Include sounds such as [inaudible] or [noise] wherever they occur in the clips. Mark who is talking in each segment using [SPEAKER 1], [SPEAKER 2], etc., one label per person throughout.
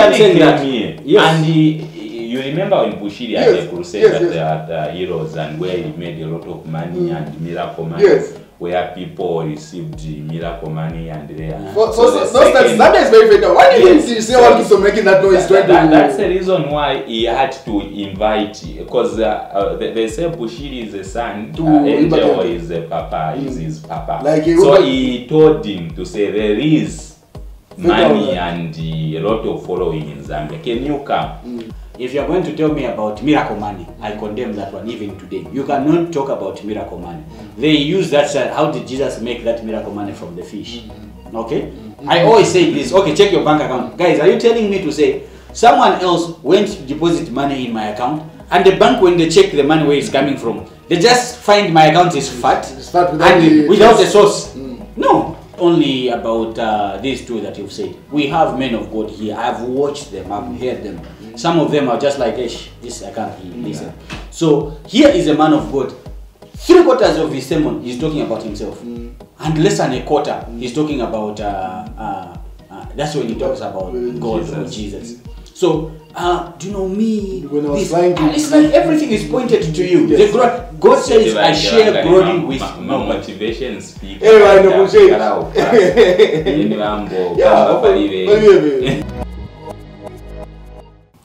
[SPEAKER 1] why I'm saying that.
[SPEAKER 2] here,
[SPEAKER 1] Yes.
[SPEAKER 2] And he, you remember when Bushiri had
[SPEAKER 3] Yes,
[SPEAKER 2] a crusade
[SPEAKER 3] yes,
[SPEAKER 2] at
[SPEAKER 3] yes.
[SPEAKER 2] the at, uh, Heroes and where he made a lot of money and miracle money.
[SPEAKER 3] Yes.
[SPEAKER 2] Where people received the miracle money and they are.
[SPEAKER 3] For, so, so, those
[SPEAKER 2] second-
[SPEAKER 3] Zambia is very fatal. Why you
[SPEAKER 2] Yes.
[SPEAKER 3] think say one keeps on making that noise?
[SPEAKER 2] That- that- that's the reason why he had to invite because uh, uh, they, they say Bushiri is a son,
[SPEAKER 3] To
[SPEAKER 2] uh, Angel is a papa, is his papa.
[SPEAKER 3] Like he
[SPEAKER 2] so he told him to say there is money and a lot of following in Zambia. Can you come? Mm.
[SPEAKER 1] If you are going to tell me about miracle money, I condemn that one even today. You cannot talk about miracle money. They use that. uh, How did Jesus make that miracle money from the fish? Okay. I always say this. Okay, check your bank account, guys. Are you telling me to say someone else went to deposit money in my account, and the bank when they check the money where it's coming from, they just find my account is fat,
[SPEAKER 3] It's fat without
[SPEAKER 1] and
[SPEAKER 3] the-
[SPEAKER 1] without
[SPEAKER 3] yes.
[SPEAKER 1] a source. No, only about uh, these two that you've said. We have men of God here. I've watched them. I've heard them. Some of them are just like, Ish, this I can't hear, listen. So here is a man of God. Three quarters of his sermon, he's talking about himself, and less than a quarter, he's talking about. Uh, uh, uh, that's when he talks about God or Jesus. So, uh, do you know me?
[SPEAKER 3] When I was
[SPEAKER 1] This-
[SPEAKER 3] trying to-
[SPEAKER 1] and it's like everything is pointed to you.
[SPEAKER 3] Yes.
[SPEAKER 1] The glo- God says, "I share glory with
[SPEAKER 2] my,
[SPEAKER 1] no
[SPEAKER 2] motivation speaker.
[SPEAKER 3] Eh, I know,
[SPEAKER 2] like,
[SPEAKER 3] Bushiri.
[SPEAKER 2] Karao, Karao. Nyambo,
[SPEAKER 3] Yeah,
[SPEAKER 2] Kamba
[SPEAKER 3] but-
[SPEAKER 2] Palibe.
[SPEAKER 3] but yeah,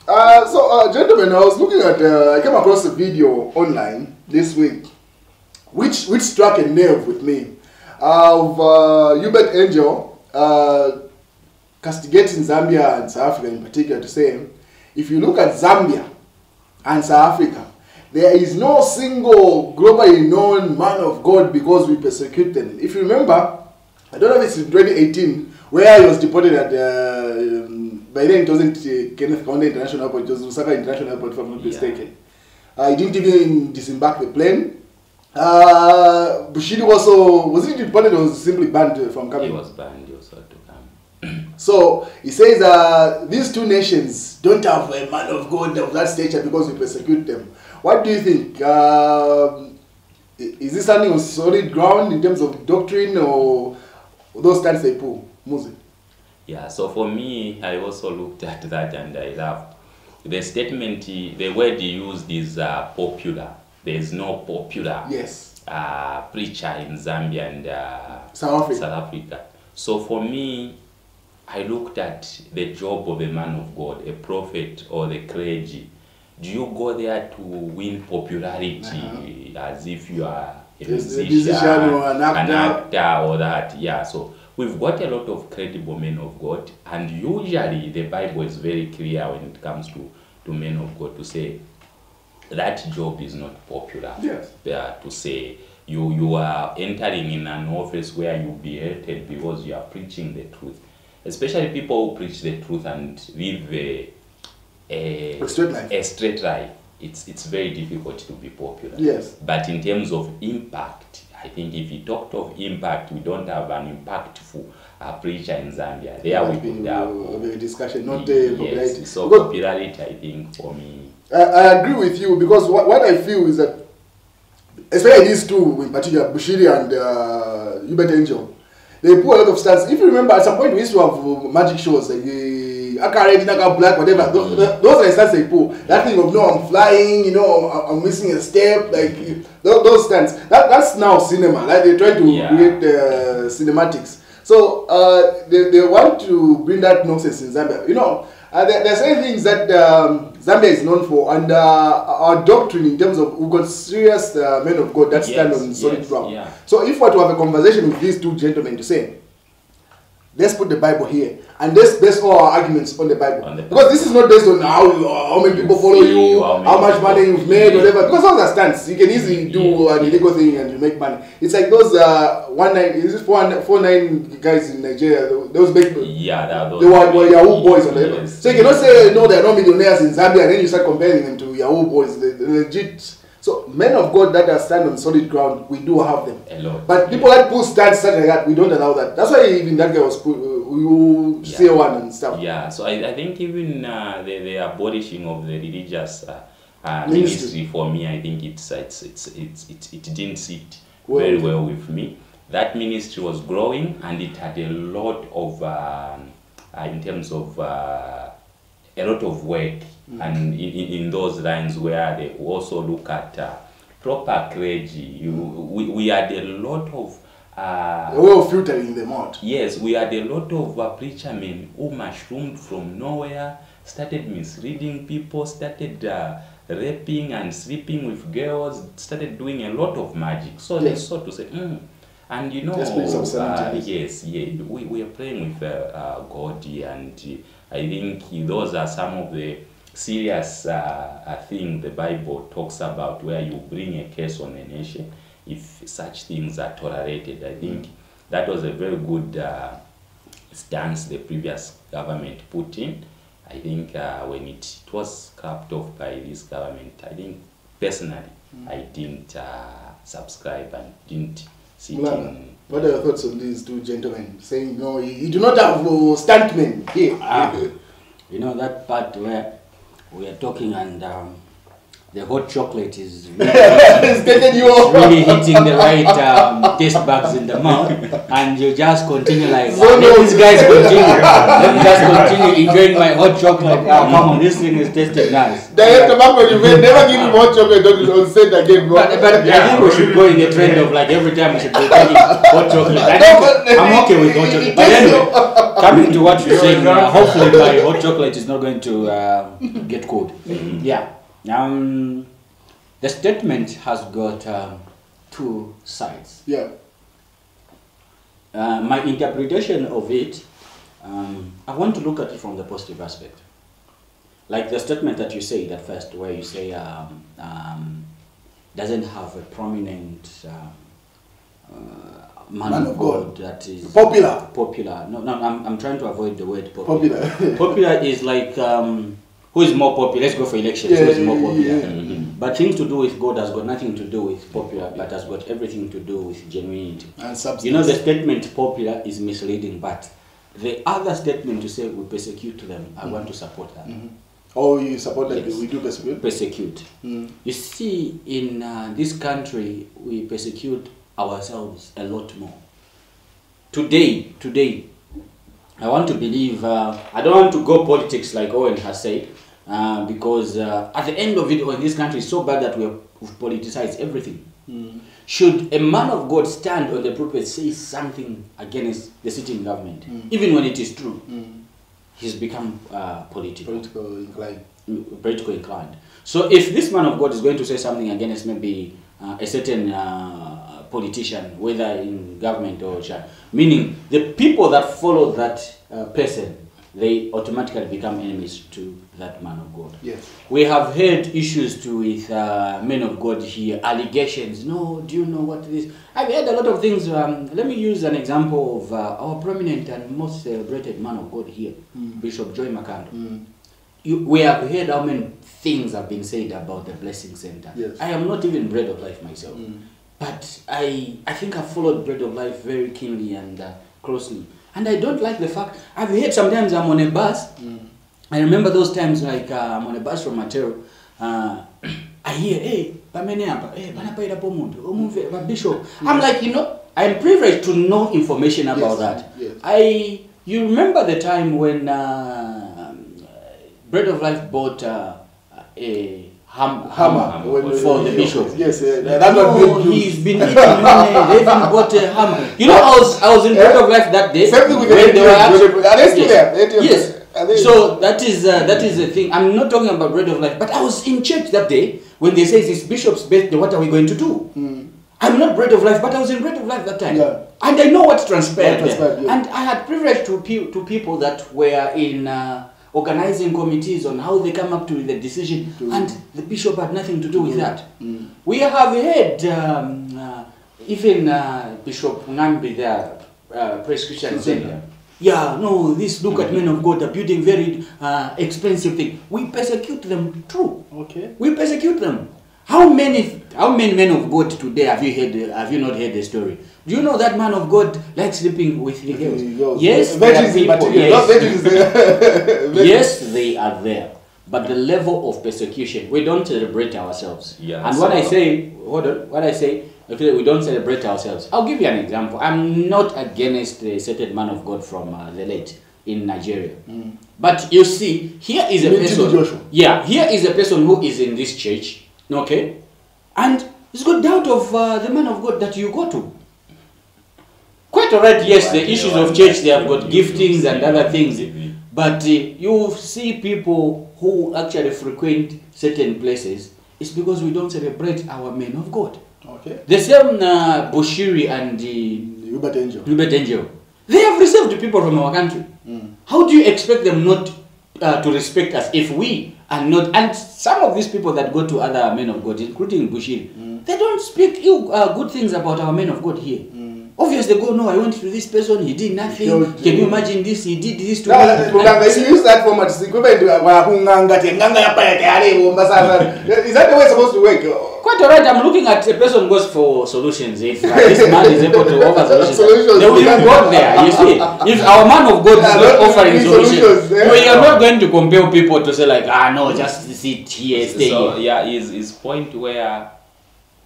[SPEAKER 3] Uh, so, uh, gentlemen, I was looking at, uh, I came across a video online this week, which which struck a nerve with me, of uh, Uebert Angel uh, castigating Zambia and South Africa in particular to say, if you look at Zambia and South Africa, there is no single globally known man of God because we persecute them. If you remember, I don't know if it's in 2018 where he was deported at uh, um, by then it wasn't uh, Kenneth Kaunda International Airport, it was Lusaka International Airport if I'm not
[SPEAKER 2] Yeah.
[SPEAKER 3] mistaken. Uh, he didn't even disembark the plane. Uh, Bushiri also was he deported or was simply banned from
[SPEAKER 2] He
[SPEAKER 3] coming?
[SPEAKER 2] was banned also to come.
[SPEAKER 3] So he says uh, these two nations don't have a man of God of that stature because we persecute them. What do you think? Um, is this standing on solid ground in terms of doctrine or those stands they pull? Muzi.
[SPEAKER 2] Yeah, so for me, I also looked at that and I laughed. The statement, the word he used is uh, popular. There is no popular
[SPEAKER 3] Yes.
[SPEAKER 2] uh, preacher in Zambia and uh,
[SPEAKER 3] South Africa.
[SPEAKER 2] South Africa. So for me, I looked at the job of a man of God, a prophet or the clergy. Do you go there to win popularity uh-huh. as if you are a musician,
[SPEAKER 3] musician or an actor.
[SPEAKER 2] actor or that? Yeah, so we've got a lot of credible men of God, and usually the Bible is very clear when it comes to, to men of God to say that job is not popular.
[SPEAKER 3] Yes.
[SPEAKER 2] Yeah, to say you you are entering in an office where you'll be hated because you are preaching the truth. Especially people who preach the truth and live a, a,
[SPEAKER 3] A straight life.
[SPEAKER 2] a straight life. It's, it's very difficult to be popular.
[SPEAKER 3] Yes.
[SPEAKER 2] But in terms of impact, I think if you talked of impact, we don't have an impactful uh, preacher in Zambia. There we could have.
[SPEAKER 3] a discussion, not uh,
[SPEAKER 2] yes,
[SPEAKER 3] popularity.
[SPEAKER 2] so
[SPEAKER 3] Because
[SPEAKER 2] popularity, I think, for me,
[SPEAKER 3] I, I agree with you because what, what I feel is that, especially these two in particular, Bushiri and uh, Uebert Angel, they put a lot of stunts. If you remember, at some point we used to have uh, magic shows like the Aka Red, Aka Black, whatever. Those, those are the stunts they pull. That thing of no, I'm flying, you know, I'm, I'm missing a step, like those, those stunts. That, that's now cinema. Like they try to
[SPEAKER 2] Yeah.
[SPEAKER 3] create uh, cinematics. So uh, they, they want to bring that nonsense in Zambia. You know, uh, there, there are certain things that um, Zambia is known for, and uh, our doctrine in terms of we've got serious uh, men of God that stand on solid
[SPEAKER 2] yes,
[SPEAKER 3] ground.
[SPEAKER 2] yeah.
[SPEAKER 3] So if we were to have a conversation with these two gentlemen to say, let's put the Bible here and let's base all our arguments on the Bible.
[SPEAKER 2] On the
[SPEAKER 3] because this is not based on how, how many people follow you,
[SPEAKER 2] how
[SPEAKER 3] how, much money you've made, whatever. Because those are stunts. You can easily do an illegal thing and you make money. It's like those uh, one nine, is it four, four nine guys in Nigeria? Those big,
[SPEAKER 2] yeah, that those
[SPEAKER 3] they were, were Yahoo boys or whatever. So you cannot say no, they're not millionaires in Zambia, and then you start comparing them to Yahoo boys. The, the legit. Men of God that are stand on solid ground, we do have them.
[SPEAKER 2] A lot.
[SPEAKER 3] But people that pull stats such like that, we don't allow that. That's why even that guy was put, uh, you
[SPEAKER 2] Yeah.
[SPEAKER 3] say one and stuff.
[SPEAKER 2] Yeah, so I, I think even uh, the, the abolishing of the religious uh, uh,
[SPEAKER 3] Ministry.
[SPEAKER 2] ministry for me, I think it's it's it's, it's it, it didn't sit
[SPEAKER 3] Well,
[SPEAKER 2] very well with me. That ministry was growing and it had a lot of um, uh, in terms of uh, a lot of work and in, in, those lines where they also look at uh, proper clergy. You, we, we had a lot of uh,
[SPEAKER 3] A way of filtering them out.
[SPEAKER 2] Yes, we had a lot of uh, preacher men who mushroomed from nowhere, started misleading people, started uh, raping and sleeping with girls, started doing a lot of magic. So they
[SPEAKER 3] Yes.
[SPEAKER 2] sort to say, mm. and you know,
[SPEAKER 3] Yes,
[SPEAKER 2] uh, yes, yeah, we, we are playing with uh, uh, God, and I think those are some of the serious uh, uh, things the Bible talks about, where you bring a case on a nation if such things are tolerated. I think that was a very good uh, stance the previous government put in. I think uh, when it, it was scrapped off by this government, I think personally I didn't uh, subscribe and didn't sit
[SPEAKER 3] Mulana,
[SPEAKER 2] in.
[SPEAKER 3] what are your thoughts on these two gentlemen saying, no, you, you do not have uh, stuntmen here?
[SPEAKER 1] Ah, you know that part where we are talking and um, the hot chocolate is [laughs] really,
[SPEAKER 3] it's taking you off.
[SPEAKER 1] really hitting the [laughs] right um, taste buds in the mouth, and you just continue like,
[SPEAKER 3] So no.
[SPEAKER 1] these guys continue. [laughs] let me just continue enjoying my hot chocolate. Ah, come on, this thing is tasting nice.
[SPEAKER 3] Director Marco, you may never give him hot chocolate on, set again, bro.
[SPEAKER 1] But, but I think we should go in the trend of like every time we should be taking hot chocolate. I
[SPEAKER 3] No,
[SPEAKER 1] think I'm okay with hot chocolate. But anyway, coming to what you're saying, uh, hopefully my hot chocolate is not going to uh, get cold. Yeah. Um, the statement has got um, two sides.
[SPEAKER 3] Yeah.
[SPEAKER 1] Uh, my interpretation of it, um, I want to look at it from the positive aspect. Like the statement that you say at first, where you say um, um, doesn't have a prominent um, uh, man,
[SPEAKER 3] Man
[SPEAKER 1] of
[SPEAKER 3] of
[SPEAKER 1] God,
[SPEAKER 3] God.
[SPEAKER 1] that is
[SPEAKER 3] Popular.
[SPEAKER 1] Popular. No, no, I'm, I'm trying to avoid the word popular.
[SPEAKER 3] Popular. [laughs]
[SPEAKER 1] popular is like um, who is more popular. Let's go for elections. who
[SPEAKER 3] Yeah,
[SPEAKER 1] is more popular?
[SPEAKER 3] yeah.
[SPEAKER 2] Mhm.
[SPEAKER 1] But things to do with God has got nothing to do with popular, but has got everything to do with genuinity.
[SPEAKER 3] and substance.
[SPEAKER 1] You know, the statement popular is misleading, but the other statement to say we persecute them, I want to support that.
[SPEAKER 3] Mhm. Oh, you support that
[SPEAKER 1] Yes.
[SPEAKER 3] we do persecute?
[SPEAKER 1] Persecute.
[SPEAKER 3] Mm.
[SPEAKER 1] You see, in uh, this country, we persecute ourselves a lot more. Today, today, I want to believe, uh, I don't want to go politics like Owen has said, uh, because uh, at the end of it, all, this country is so bad that we have politicized everything.
[SPEAKER 3] Mm.
[SPEAKER 1] Should a man of God stand on the pulpit say something against the sitting government,
[SPEAKER 3] Mm.
[SPEAKER 1] even when it is true,
[SPEAKER 3] Mm.
[SPEAKER 1] he's become uh, political,
[SPEAKER 3] Political incline.
[SPEAKER 1] political inclined. So if this man of God is going to say something against maybe uh, a certain uh, politician, whether in government or church, meaning the people that follow that uh, person, they automatically become enemies to that man of God.
[SPEAKER 3] Yes.
[SPEAKER 1] We have had issues to with uh, men of God here, allegations. No, do you know what this? I've heard a lot of things. Um, let me use an example of uh, our prominent and most celebrated man of God here,
[SPEAKER 3] Mm.
[SPEAKER 1] Bishop Joe Imakando.
[SPEAKER 3] Mm.
[SPEAKER 1] You, we have heard how many things have been said about the Blessing Center.
[SPEAKER 3] Yes.
[SPEAKER 1] I am not even bread of life myself,
[SPEAKER 3] Mm.
[SPEAKER 1] But I I think I've followed bread of life very keenly and uh, closely, and I don't like the fact I've heard sometimes I'm on a bus.
[SPEAKER 3] Mm.
[SPEAKER 1] I remember those times like uh, I'm on a bus from Matero. Uh, [clears throat] I hear, hey, pamene hapa, hey, panapaida po muntu, umuve, bishop. I'm like, you know, I'm privileged to know information about
[SPEAKER 3] Yes,
[SPEAKER 1] that.
[SPEAKER 3] yes.
[SPEAKER 1] I, you remember the time when uh, Bread of Life bought uh, a ham,
[SPEAKER 3] Hammer.
[SPEAKER 2] Hammer.
[SPEAKER 3] When-
[SPEAKER 1] for the bishop.
[SPEAKER 3] Yes, yeah, that
[SPEAKER 1] no,
[SPEAKER 3] was good
[SPEAKER 1] he's been eating money. [laughs] They even bought a hammer. You know, I was I was in Bread of Life that day.
[SPEAKER 3] Same thing with the
[SPEAKER 1] when they were actually-
[SPEAKER 3] Are they still there? ATMs?
[SPEAKER 1] Yes. So that is uh, that is the thing. I'm not talking about bread of life, but I was in church that day when they say it's bishop's birthday. What are we going to do?
[SPEAKER 3] Mm.
[SPEAKER 1] I'm not bread of life, but I was in bread of life that time,
[SPEAKER 3] Yeah.
[SPEAKER 1] and I know what transpired.
[SPEAKER 3] What transpired, yeah.
[SPEAKER 1] And I had privilege to pe- to people that were in uh, organizing committees on how they come up to the decision,
[SPEAKER 3] To-
[SPEAKER 1] and the bishop had nothing to do with that.
[SPEAKER 3] Mm.
[SPEAKER 1] We have had um, uh, even uh, Bishop Ngambi there, uh, Praise Christian Center. Yeah, no, this look at men of God are building very uh, expensive thing. We persecute them. True,
[SPEAKER 3] Okay.
[SPEAKER 1] we persecute them. How many, how many men of God today have you heard? Have you not heard the story? Do you know that man of God likes sleeping with the girls?
[SPEAKER 3] Girls.
[SPEAKER 1] Yes, there are people, yes.
[SPEAKER 3] Not virgins there. [laughs] [laughs]
[SPEAKER 1] Yes, they are there. But the level of persecution, we don't celebrate ourselves.
[SPEAKER 2] Yeah,
[SPEAKER 1] and when I say, hold on, what I say, okay, we don't celebrate ourselves. I'll give you an example. I'm not against a certain man of God from uh, the late, in Nigeria. But you see, here is a
[SPEAKER 3] You mean
[SPEAKER 1] person.
[SPEAKER 3] Joshua?
[SPEAKER 1] Yeah, here is a person who is in this church, okay, and it's got doubt of uh, the man of God that you go to. Quite alright, yes, the issues of church they have got giftings and other things, but uh, you see people who actually frequent certain places. It's because we don't celebrate our men of God.
[SPEAKER 3] Okay.
[SPEAKER 1] The same uh, Bushiri and uh,
[SPEAKER 3] Uebert Angel.
[SPEAKER 1] Uebert Angel, they have received people from our country. How do you expect them not uh, to respect us if we are not? And some of these people that go to other men of God, including Bushiri, they don't speak ill, uh, good things about our men of God here. Obviously, they go, no, I went to this person, he did nothing.
[SPEAKER 3] killed
[SPEAKER 1] Can you
[SPEAKER 3] you."
[SPEAKER 1] imagine this? He did this to
[SPEAKER 3] No,
[SPEAKER 1] me.
[SPEAKER 3] Muganga, if you use that format, it's equivalent to wakunganga te nganga yapaya tayari bomba sasa. [laughs] Is that the way it's supposed to work?
[SPEAKER 1] Quite alright, I'm looking at a person goes for solutions. If uh, this man is able to offer [laughs] solutions,
[SPEAKER 3] Solutions.
[SPEAKER 1] they will even go there. You see, if our man of God is
[SPEAKER 3] Yeah,
[SPEAKER 1] not
[SPEAKER 3] not
[SPEAKER 1] offering solutions,
[SPEAKER 3] solutions, yeah.
[SPEAKER 1] we are not going to compel people to say like, ah no, just sit here, stay
[SPEAKER 2] so
[SPEAKER 1] here.
[SPEAKER 2] yeah is is point where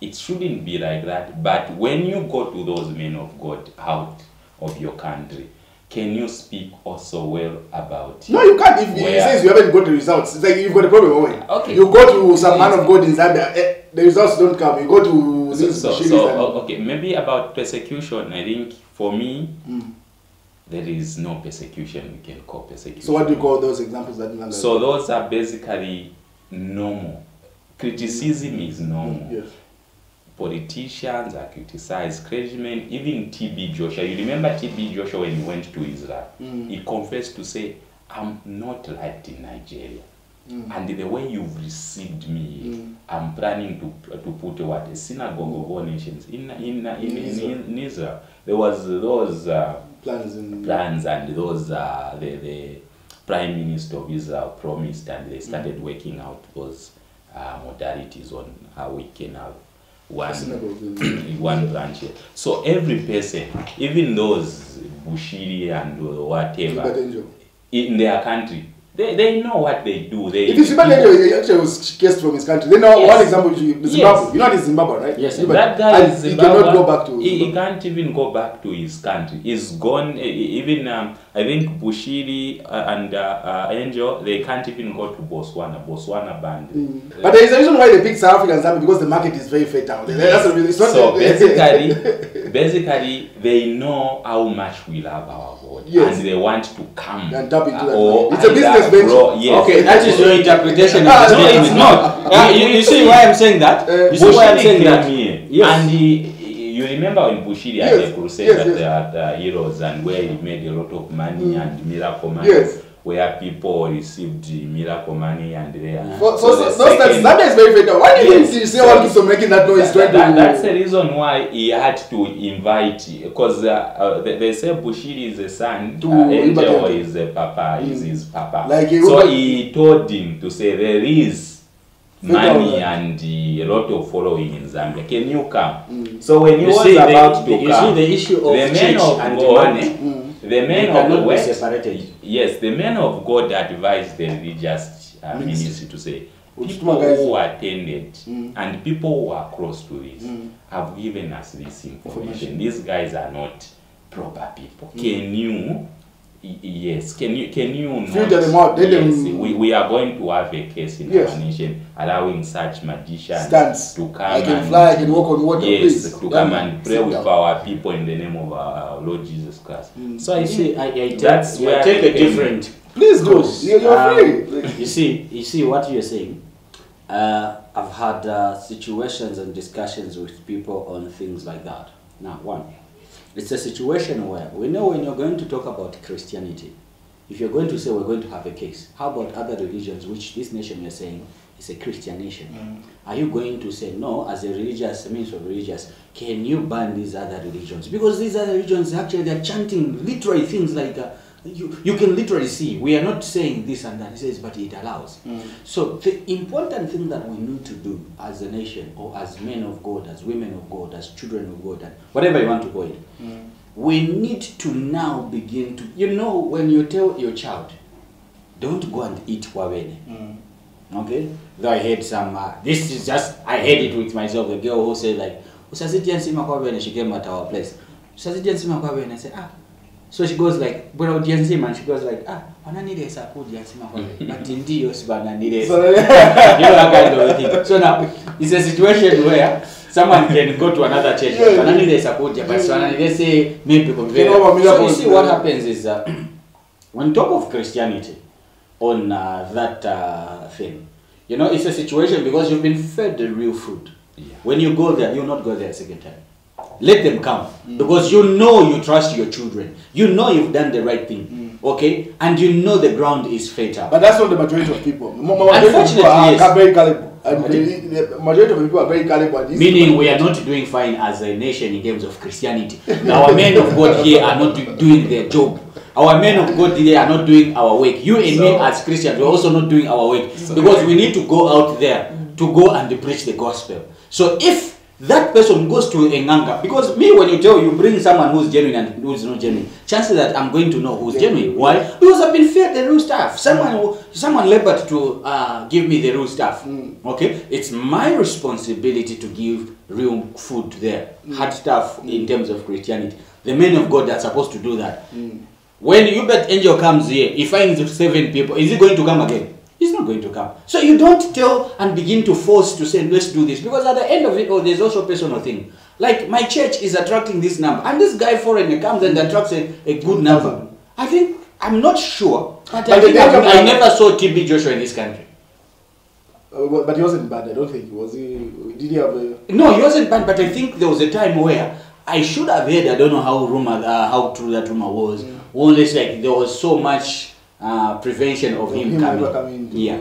[SPEAKER 2] it shouldn't be like that but when you go to those men of god out of your country can you speak also well about
[SPEAKER 3] No, you can't. If he says you haven't got the results, it's like you've got a problem.
[SPEAKER 2] Okay.
[SPEAKER 3] You go to some man of God in Zambia, eh, the results don't come. You go to
[SPEAKER 2] so, so, so okay maybe about persecution i think for me
[SPEAKER 3] Mm.
[SPEAKER 2] there is no persecution we can call persecution
[SPEAKER 3] So what do you call those examples that
[SPEAKER 2] so those are basically normal criticism is normal
[SPEAKER 3] yes.
[SPEAKER 2] Politicians are criticized, clergymen, even TB Joshua. You remember TB Joshua when he went to Israel?
[SPEAKER 3] Mm.
[SPEAKER 2] He confessed to say, I'm not liked in Nigeria.
[SPEAKER 3] Mm.
[SPEAKER 2] And the way you've received me,
[SPEAKER 3] Mm.
[SPEAKER 2] I'm planning to to put what a synagogue of all nations in in in, in,
[SPEAKER 3] Israel.
[SPEAKER 2] in Israel. There was those uh,
[SPEAKER 3] Plans in
[SPEAKER 2] plans and those uh, the the prime minister of Israel promised, and they started working out those uh, modalities on how we can have one one branch. here. So every person, even those Bushiri and whatever, in their country, they, they know what they do. They
[SPEAKER 3] Uebert Angel. He actually was cast from his country. Then now
[SPEAKER 2] Yes.
[SPEAKER 3] one example, you- Zimbabwe.
[SPEAKER 2] Yes.
[SPEAKER 3] You know it's Zimbabwe, right?
[SPEAKER 1] Yes,
[SPEAKER 3] Uebert-
[SPEAKER 2] that guy
[SPEAKER 3] and
[SPEAKER 2] is
[SPEAKER 3] he cannot go back to.
[SPEAKER 2] He, he can't even go back to his country. He's gone. eh, eh, Even um, I think Bushiri uh, and uh, uh, Angel, they can't even go to Botswana. Botswana banned. them.
[SPEAKER 3] But there is a reason why they pick South Africa and Zambia because the market is very fertile. That's reason. It's not
[SPEAKER 2] so basically, [laughs] basically, they know how much we love our God,
[SPEAKER 3] Yes.
[SPEAKER 2] and they want to come
[SPEAKER 3] And tap into that
[SPEAKER 2] or.
[SPEAKER 3] It's a business
[SPEAKER 2] either
[SPEAKER 3] venture.
[SPEAKER 2] grow- yes.
[SPEAKER 1] Okay, that is your interpretation of
[SPEAKER 3] Ah,
[SPEAKER 1] the
[SPEAKER 3] no, it's
[SPEAKER 1] No, Uh, you, you see why I'm saying that?
[SPEAKER 3] Uh,
[SPEAKER 1] you see why I'm saying that?
[SPEAKER 2] here,
[SPEAKER 1] Yes.
[SPEAKER 2] and he, you remember when Bushiri had
[SPEAKER 3] Yes,
[SPEAKER 2] a crusade
[SPEAKER 3] yes,
[SPEAKER 2] at,
[SPEAKER 3] yes.
[SPEAKER 2] the, at the Heroes and where he made a lot of money and miracle money,
[SPEAKER 3] Yes.
[SPEAKER 2] Where people received the miracle money and they are. So the
[SPEAKER 3] so, those
[SPEAKER 2] second-
[SPEAKER 3] times, Zambia is very fertile. Why you
[SPEAKER 2] Yes.
[SPEAKER 3] you say one keeps on making that noise?
[SPEAKER 2] That- that-
[SPEAKER 3] to-
[SPEAKER 2] that's the reason why he had to invite because uh, uh, they, they say Bushiri is a son,
[SPEAKER 3] To
[SPEAKER 2] uh, Angel
[SPEAKER 3] Ibadan.
[SPEAKER 2] is a papa, is his papa.
[SPEAKER 3] Like he
[SPEAKER 2] so
[SPEAKER 3] would-
[SPEAKER 2] he told him to say there is money
[SPEAKER 3] out.
[SPEAKER 2] and a lot of following in Zambia. Can you come? So when he
[SPEAKER 1] You
[SPEAKER 2] was
[SPEAKER 1] see, the,
[SPEAKER 2] about to
[SPEAKER 1] you
[SPEAKER 2] come,
[SPEAKER 1] see the issue of
[SPEAKER 2] the men
[SPEAKER 1] church
[SPEAKER 2] of
[SPEAKER 1] and
[SPEAKER 2] God,
[SPEAKER 1] money.
[SPEAKER 2] The men of
[SPEAKER 1] be
[SPEAKER 2] West,
[SPEAKER 1] separated.
[SPEAKER 2] Yes, the men of God advised the religious uh,
[SPEAKER 3] ministry
[SPEAKER 2] to say people who attended
[SPEAKER 3] Mm.
[SPEAKER 2] and people who are close to this
[SPEAKER 3] Mm.
[SPEAKER 2] have given us this information.
[SPEAKER 3] Information.
[SPEAKER 2] These guys are not proper people.
[SPEAKER 3] Mm.
[SPEAKER 2] Can you? Y- Yes, can you can you not,
[SPEAKER 3] them out, let
[SPEAKER 2] yes,
[SPEAKER 3] them-
[SPEAKER 2] we, we are going to have a case in
[SPEAKER 3] Yes.
[SPEAKER 2] our nation allowing such magicians
[SPEAKER 3] Stance.
[SPEAKER 2] to come
[SPEAKER 3] I can
[SPEAKER 2] and
[SPEAKER 3] fly, I can walk on water,
[SPEAKER 2] yes,
[SPEAKER 3] please.
[SPEAKER 2] to
[SPEAKER 3] Come
[SPEAKER 2] come and pray
[SPEAKER 3] sit
[SPEAKER 2] with
[SPEAKER 3] down.
[SPEAKER 2] our people in the name of our Lord Jesus Christ.
[SPEAKER 3] Mm.
[SPEAKER 2] So I
[SPEAKER 1] You see, I, I take,
[SPEAKER 2] that's
[SPEAKER 1] I
[SPEAKER 2] where
[SPEAKER 1] take
[SPEAKER 2] the
[SPEAKER 1] a different.
[SPEAKER 3] Please go.
[SPEAKER 1] course.
[SPEAKER 3] You're, you're
[SPEAKER 1] Um,
[SPEAKER 3] free.
[SPEAKER 1] You see, you see what you're saying. Uh, I've had uh, situations and discussions with people on things like that. Now, one, it's a situation where we know when you're going to talk about Christianity, if you're going to say we're going to have a case, how about other religions, which this nation you're saying is a Christian nation? Are you going to say no, as a religious, a means of religious, can you ban these other religions? Because these other religions actually they're chanting literally things like uh, you, you can literally see. We are not saying this and that. It says, but it allows. So the important thing that we need to do as a nation, or as men of God, as women of God, as children of God, and whatever you want to call it, we need to now begin to. You know, when you tell your child, don't go and eat wawene. Okay? Though I heard some, uh, this is just, I heard it with myself, the girl who said like, usasitia nsima kwa wene, she came at our place. Usasitia nsima kwa wene, I said, ah, So she goes like, bwana ujianzima, she goes like, ah, wananilesa kujianzima kwa [laughs] but ndiyo si wananilesa.
[SPEAKER 3] So- [laughs]
[SPEAKER 1] you know that kind of thing. So now it's a situation where someone can go to another church,
[SPEAKER 3] Yeah.
[SPEAKER 1] wananilesa kuja, but wananilesa maybe convey. So you see what happens is uh, on top of Christianity, on uh, that uh, thing, you know, it's a situation because you've been fed the real food.
[SPEAKER 2] Yeah.
[SPEAKER 1] When you go there, you'll not go there a second time. Let them come mm. because you know you trust your children. You know you've done the right thing, mm. okay, and you know the ground is fertile.
[SPEAKER 3] But that's not the majority of people. Ma- ma- Majority of people are
[SPEAKER 1] Unfortunately, yes.
[SPEAKER 3] very gullible. Uh, and the, the majority of people are very gullible.
[SPEAKER 1] Meaning we are not doing fine as a nation in terms of Christianity. [laughs] Our men of God here are not doing their job. Our men of God here are not doing our work. You and me as Christians, we're also not doing our work because we need to go out there mm. to go and preach the gospel. So if that person goes to a nganga, because me when you tell you bring someone who's genuine and who's not genuine, chances that I'm going to know who's genuine. Why? Because I've been fed the real stuff. Someone who, someone labored to uh, give me the real stuff. Mm. Okay, it's my responsibility to give real food there, mm. hard stuff mm. in terms of Christianity. The men of God are supposed to do that. When you bet Angel comes here, he finds seven people. Is he going to come again? He's not going to come. So you don't tell and begin to force to say, let's do this. Because at the end of it, oh, there's also a personal thing. Like my church is attracting this number, and this guy foreigner comes and attracts a, a good number. I think I'm not sure, but, I,
[SPEAKER 3] But the
[SPEAKER 1] think I, I never saw TB Joshua in this country.
[SPEAKER 3] Uh, but he wasn't bad. I don't think. Was he? Did he have a?
[SPEAKER 1] No, he wasn't bad, but I think there was a time where I should have heard. I don't know how rumor, uh, how true that rumor was. Only it's like there was so much uh, prevention of him,
[SPEAKER 3] him
[SPEAKER 1] coming.
[SPEAKER 3] coming
[SPEAKER 1] Yeah,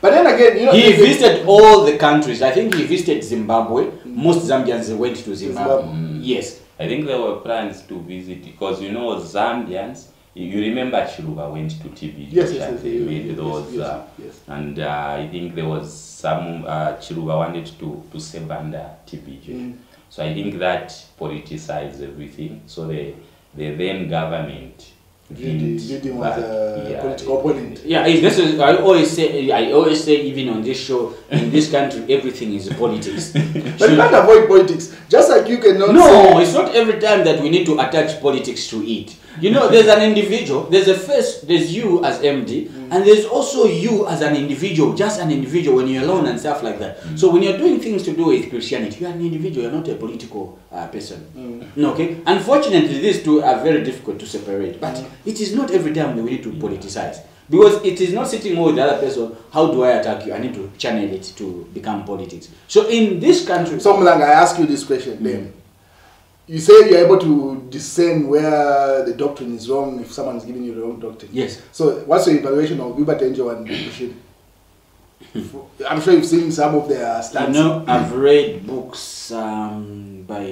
[SPEAKER 3] But then again, you know,
[SPEAKER 1] he
[SPEAKER 3] the-
[SPEAKER 1] visited all the countries. I think he visited Zimbabwe. Most Zambians went to Zimbabwe.
[SPEAKER 3] Zimbabwe.
[SPEAKER 1] Yes.
[SPEAKER 2] I think there were plans to visit because you know Zambians. You you remember Chiluba went to TB.
[SPEAKER 3] Yes,
[SPEAKER 2] Joshua,
[SPEAKER 3] yes, yes,
[SPEAKER 2] They
[SPEAKER 3] yes,
[SPEAKER 2] made
[SPEAKER 3] yes,
[SPEAKER 2] those,
[SPEAKER 3] yes,
[SPEAKER 2] uh,
[SPEAKER 3] yes.
[SPEAKER 2] and uh, I think there was some uh, Chiluba wanted to to save under TB. Joshua.
[SPEAKER 3] Mm.
[SPEAKER 2] So I think that politicized everything. So the the then government Didn't
[SPEAKER 3] viewed him a
[SPEAKER 2] yeah,
[SPEAKER 3] political opponent.
[SPEAKER 1] Yeah, this is. I always say. I always say, even on this show, in this country, everything is politics. [laughs]
[SPEAKER 3] But you can't avoid politics. Just like you cannot.
[SPEAKER 1] No, it's not every time that we need to attach politics to it. You know, there's an individual, there's a first, there's you as MD, mm. And there's also you as an individual, just an individual when you're alone and stuff like that. Mm. So when you're doing things to do with Christianity, you're an individual, you're not a political uh, person. Mm. No, Okay? Unfortunately, these two are very difficult to separate, but mm. it is not every time that we need to politicize. Because it is not sitting with the other person, how do I attack you? I need to channel it to become politics. So in this country,
[SPEAKER 3] So Mulang, I ask you this question then. You say you're able to discern where the doctrine is wrong if someone is giving you the wrong doctrine.
[SPEAKER 1] Yes.
[SPEAKER 3] So what's your evaluation of Uebert Angel and Bashir? [laughs] I'm sure you've seen some of their
[SPEAKER 1] You
[SPEAKER 3] stats.
[SPEAKER 1] know, I've read books um, by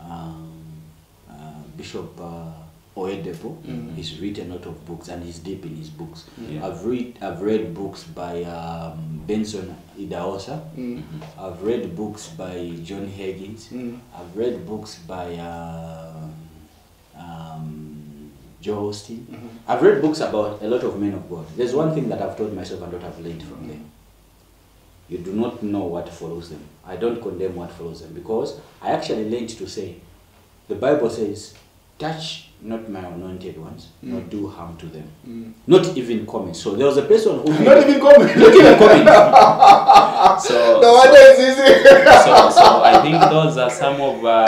[SPEAKER 1] um, uh, Bishop uh, Oyedepo.
[SPEAKER 3] Mm.
[SPEAKER 1] He's written a lot of books and he's deep in his books.
[SPEAKER 2] Yeah.
[SPEAKER 1] I've read I've read books by um, Benson Idahosa.
[SPEAKER 3] Mm.
[SPEAKER 1] I've read books by John Higgins.
[SPEAKER 3] Mm.
[SPEAKER 1] I've read books by um, um, Joel Osteen.
[SPEAKER 3] Mhm.
[SPEAKER 1] I've read books about a lot of men of God. There's one thing that I've told myself and what I've learned from them. You do not know what follows them. I don't condemn what follows them because I actually learned to say, the Bible says, touch not my anointed ones,
[SPEAKER 3] Mm.
[SPEAKER 1] do harm to them.
[SPEAKER 3] Mm.
[SPEAKER 1] Not even comment. So there was a person who
[SPEAKER 3] Not even comment.
[SPEAKER 1] not even comment. [laughs]
[SPEAKER 2] So,
[SPEAKER 3] No wonder it's easy. [laughs]
[SPEAKER 2] so, so I think those are some of uh,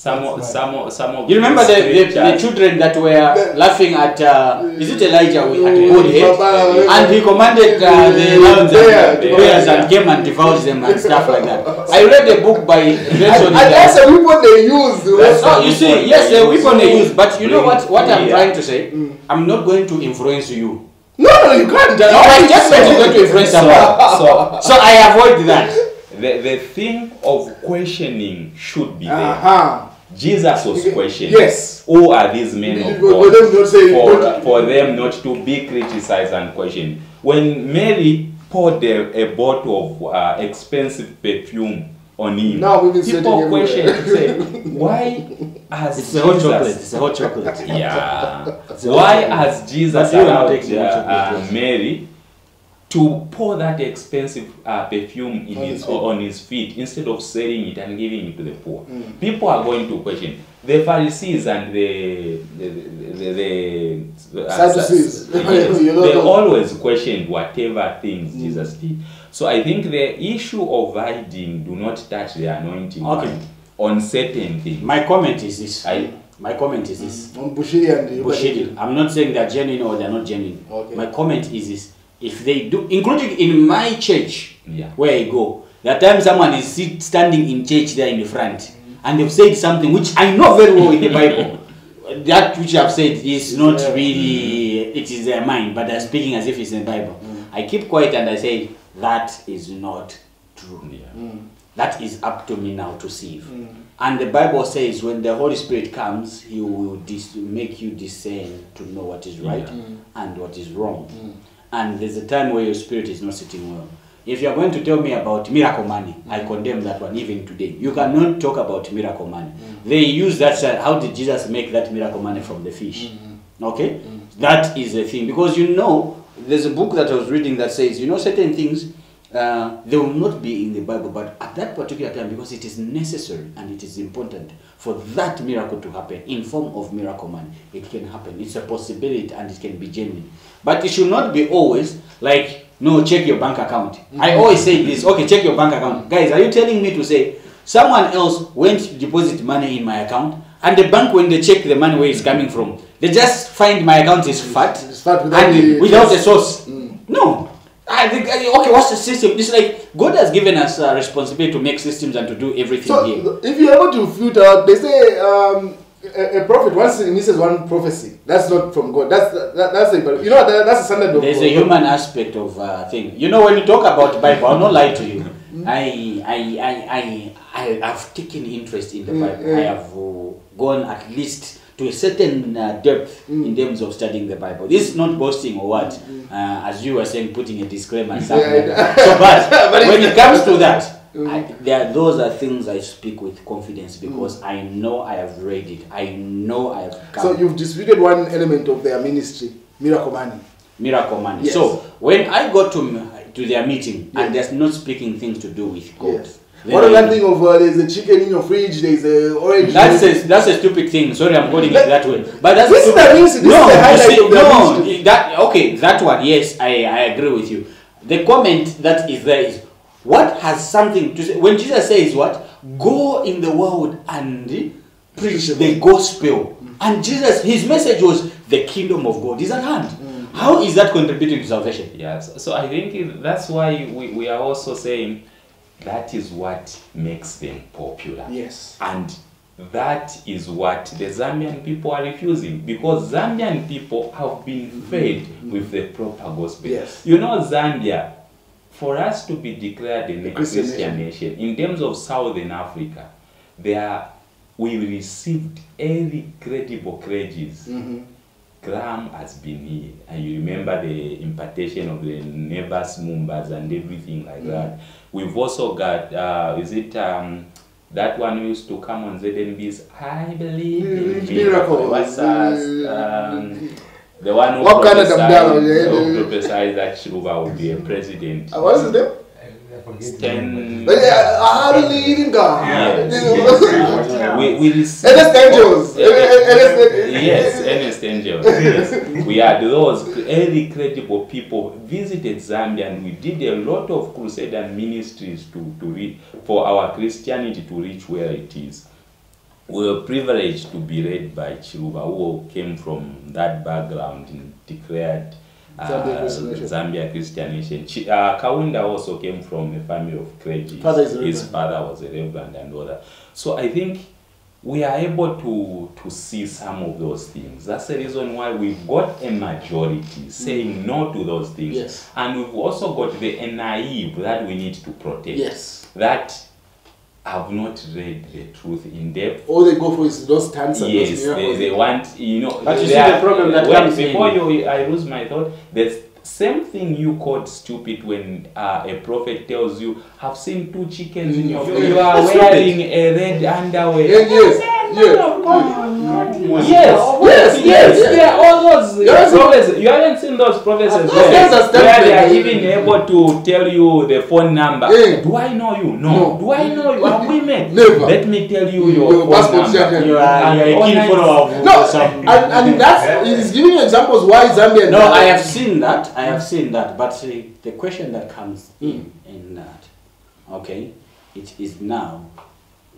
[SPEAKER 2] some of, some of, some of
[SPEAKER 1] You remember the, the, the children that were laughing at, uh, is it Elijah with- at Godhead?
[SPEAKER 3] Baba,
[SPEAKER 1] And he commanded uh, the lions and
[SPEAKER 3] to
[SPEAKER 1] the bears
[SPEAKER 2] come.
[SPEAKER 1] and came and devoured them and stuff like that. I read a book by
[SPEAKER 3] and,
[SPEAKER 1] Benson.
[SPEAKER 3] and that's a weapon they use.
[SPEAKER 2] That's
[SPEAKER 1] Oh, you see, yes, the weapon they use, but you know what? What I'm trying to say,
[SPEAKER 3] Mm.
[SPEAKER 1] I'm not going to influence you.
[SPEAKER 3] No, no, you can't.
[SPEAKER 1] My judgment is going to influence someone.
[SPEAKER 2] so
[SPEAKER 1] So I avoid that.
[SPEAKER 2] the, the thing of questioning should be there.
[SPEAKER 3] Uh-huh.
[SPEAKER 2] Jesus was questioned.
[SPEAKER 3] Yes.
[SPEAKER 2] Who are these men of
[SPEAKER 3] For
[SPEAKER 2] God?
[SPEAKER 3] them not say-
[SPEAKER 2] for,
[SPEAKER 3] don't-
[SPEAKER 2] for them not to be criticized and questioned. When Mary poured a, a bottle of uh, expensive perfume on him,
[SPEAKER 3] Now women sweating
[SPEAKER 2] people
[SPEAKER 3] everywhere.
[SPEAKER 2] questioned, say, [laughs] why has
[SPEAKER 1] It's a hot chocolate. It's a hot chocolate.
[SPEAKER 2] yeah. Why
[SPEAKER 1] hot
[SPEAKER 2] has Jesus
[SPEAKER 1] But you are not
[SPEAKER 2] allowed uh,
[SPEAKER 1] much of it,
[SPEAKER 2] uh. Mary to pour that expensive uh, perfume in
[SPEAKER 3] On
[SPEAKER 2] his,
[SPEAKER 3] his feet.
[SPEAKER 2] on his feet instead of selling it and giving it to the poor?
[SPEAKER 3] Mm.
[SPEAKER 2] People are going to question. the Pharisees and the the the, the, the uh,
[SPEAKER 3] Sadducees.
[SPEAKER 2] yes, [laughs]
[SPEAKER 3] You know
[SPEAKER 2] they
[SPEAKER 3] the-
[SPEAKER 2] always questioned whatever things Jesus did. So I think the issue of hiding do not touch the anointing
[SPEAKER 1] Okay.
[SPEAKER 2] on, on certain things.
[SPEAKER 1] My comment is this.
[SPEAKER 2] I-
[SPEAKER 1] My comment is this.
[SPEAKER 3] On Bushiri and the
[SPEAKER 1] Bullshit. I'm not saying they're genuine or they're not genuine.
[SPEAKER 3] Okay.
[SPEAKER 1] My comment is this. If they do, including in my church,
[SPEAKER 2] Yeah.
[SPEAKER 1] where I go, there are times someone is sit, standing in church there in the front, and they've said something which I know very well in the Bible. [laughs] that which I've said is not
[SPEAKER 3] Yeah.
[SPEAKER 1] really, it is uh, their mind, but they're speaking as if it's in the Bible. Mm. I keep quiet and I say, that is not true.
[SPEAKER 2] Yeah. Mm.
[SPEAKER 1] That is up to me now to see. Mm. And the Bible says when the Holy Spirit comes, He will dis- make you discern to know what is right
[SPEAKER 2] Yeah.
[SPEAKER 1] and what is wrong. And there's a time where your spirit is not sitting well. If you're going to tell me about miracle money, I mm. condemn that one even today. You cannot talk about miracle money. Mm. They use that. side. How did Jesus make that miracle money from the fish? Mm-hmm. Okay, mm-hmm. that is the thing because you know there's a book that I was reading that says you know certain things uh, they will not be in the Bible, but at that particular time because it is necessary and it is important for that miracle to happen in form of miracle money. It can happen. It's a possibility and it can be genuine, but it should not be always like no check your bank account. I always say this. Okay, check your bank account, guys. Are you telling me to say someone else went to deposit money in my account? And the bank, when they check the money where it's coming from, they just find my account is fat,
[SPEAKER 3] It's fat without
[SPEAKER 1] and
[SPEAKER 3] the-
[SPEAKER 1] without
[SPEAKER 3] yes.
[SPEAKER 1] a source. No. I think, uh, okay, what's the system? It's like God has given us a responsibility to make systems and to do everything
[SPEAKER 3] So
[SPEAKER 1] here.
[SPEAKER 3] if you're able to filter out, they say um, a, a prophet once misses one prophecy, that's not from God. That's that, that's a, you know that, that's the standard of
[SPEAKER 1] There's
[SPEAKER 3] God.
[SPEAKER 1] a human aspect of uh, thing. You know, when you talk about Bible, I'll not lie to you. I, I, I, I, I have taken interest in the
[SPEAKER 3] Mm,
[SPEAKER 1] Bible.
[SPEAKER 3] mm.
[SPEAKER 1] I have uh, gone at least to a certain uh, depth
[SPEAKER 3] Mm.
[SPEAKER 1] in terms of studying the Bible. This is not boasting or what, uh, as you were saying, putting a disclaimer and something
[SPEAKER 3] Mm, Yeah,
[SPEAKER 1] like. So, but, [laughs]
[SPEAKER 3] But
[SPEAKER 1] when it comes to that,
[SPEAKER 3] Mm.
[SPEAKER 1] I, there, those are things I speak with confidence because I know I have read it. I know I have come.
[SPEAKER 3] So you've disputed one element of their ministry, miracle money.
[SPEAKER 1] miracle money.
[SPEAKER 3] Yes.
[SPEAKER 1] So when I go to to their meeting
[SPEAKER 3] Yeah.
[SPEAKER 1] and they're not speaking things to do with God,
[SPEAKER 3] Yes.
[SPEAKER 1] Then
[SPEAKER 3] What
[SPEAKER 1] I-
[SPEAKER 3] of that thing of uh, there's a chicken in your fridge, there's a orange.
[SPEAKER 1] That's
[SPEAKER 3] juice.
[SPEAKER 1] a, that's a stupid thing. Sorry, I'm calling it that way. But that's
[SPEAKER 3] This
[SPEAKER 1] a
[SPEAKER 3] is the
[SPEAKER 1] stupid-
[SPEAKER 3] this
[SPEAKER 1] no,
[SPEAKER 3] is the highlight
[SPEAKER 1] see,
[SPEAKER 3] of their
[SPEAKER 1] no,
[SPEAKER 3] ministry.
[SPEAKER 1] that okay. That one, yes, I, I agree with you. The comment that is there is what has something to say. When Jesus says what, go in the world and preach the gospel. And Jesus, his message was the kingdom of God is at hand. How is that contributing to salvation?
[SPEAKER 2] Yes. So I think that's why we, we are also saying that is what makes them popular.
[SPEAKER 3] Yes.
[SPEAKER 2] And that is what the Zambian people are refusing because Zambian people have been fed with the proper gospel.
[SPEAKER 3] Yes.
[SPEAKER 2] You know, Zambia, for us to be declared a
[SPEAKER 3] Christian
[SPEAKER 2] Christian, nation, in terms of Southern Africa, there we received early credible clergies.
[SPEAKER 3] Mhm.
[SPEAKER 2] Graham has been here, and you remember the impartation of the Nevers Mumbas and everything like that. We've also got, uh, is it um, that one who used to come on ZNB's I believe in
[SPEAKER 3] Mm,
[SPEAKER 2] miracle.
[SPEAKER 3] miracle.
[SPEAKER 2] What's us? Um, the one who
[SPEAKER 3] What kind of
[SPEAKER 2] prophesied, who prophesied that Shruva would be a president.
[SPEAKER 3] Uh, what's his name?
[SPEAKER 2] Ten.
[SPEAKER 3] But, uh, I believe in God.
[SPEAKER 2] Yes,
[SPEAKER 3] You know?
[SPEAKER 2] yes. [laughs] we, we received
[SPEAKER 3] Ernest Angels. Ernest- [laughs]
[SPEAKER 2] yes, Ernest Angels. Yes. We had those early credible people visited Zambia and we did a lot of crusader ministries to, to reach, for our Christianity to reach where it is. We were privileged to be led by Chiluba, who came from that background and declared
[SPEAKER 3] Zambia Christian nation.
[SPEAKER 2] Zambia Christian nation. Chi- uh, Kaunda also came from a family of clergy.
[SPEAKER 3] Father
[SPEAKER 2] His father was a reverend and all that. So I think we are able to to see some of those things. That's the reason why we've got a majority saying no to those things.
[SPEAKER 3] Yes.
[SPEAKER 2] And we've also got the naive that we need to protect.
[SPEAKER 3] Yes.
[SPEAKER 2] That have not read the truth in depth.
[SPEAKER 3] All they go for is those stanzas. those
[SPEAKER 2] Yes, they, they want, you know.
[SPEAKER 1] But you see
[SPEAKER 2] are-
[SPEAKER 1] the problem that
[SPEAKER 2] wait,
[SPEAKER 1] comes
[SPEAKER 2] Before
[SPEAKER 1] in-
[SPEAKER 2] you, I lose my thought, the same thing you called stupid when uh, a prophet tells you, I've seen two chickens in your
[SPEAKER 3] Mm.
[SPEAKER 2] You are
[SPEAKER 1] Stupid.
[SPEAKER 2] wearing a red underwear.
[SPEAKER 3] Yeah, yes. Yeah.
[SPEAKER 1] Yes,
[SPEAKER 2] Yes, yes,
[SPEAKER 3] yes.
[SPEAKER 2] yeah, all those
[SPEAKER 3] Yes.
[SPEAKER 2] prophecies. You haven't seen those prophecies
[SPEAKER 3] Of course,
[SPEAKER 2] where, where they are even able to tell you the phone number.
[SPEAKER 3] Yeah.
[SPEAKER 2] Do I know you? No.
[SPEAKER 3] No.
[SPEAKER 2] Do I know you? Are we [laughs] met?
[SPEAKER 3] Never.
[SPEAKER 2] Let me tell you
[SPEAKER 3] Your
[SPEAKER 2] your, phone
[SPEAKER 3] passport
[SPEAKER 2] number.
[SPEAKER 1] You are, you are a keen follower of
[SPEAKER 3] No,
[SPEAKER 1] some.
[SPEAKER 3] and, and that's [laughs] he's giving you examples why Zambia.
[SPEAKER 1] No, I have seen that. I have seen that. But uh, the question that comes in in that, okay, it is now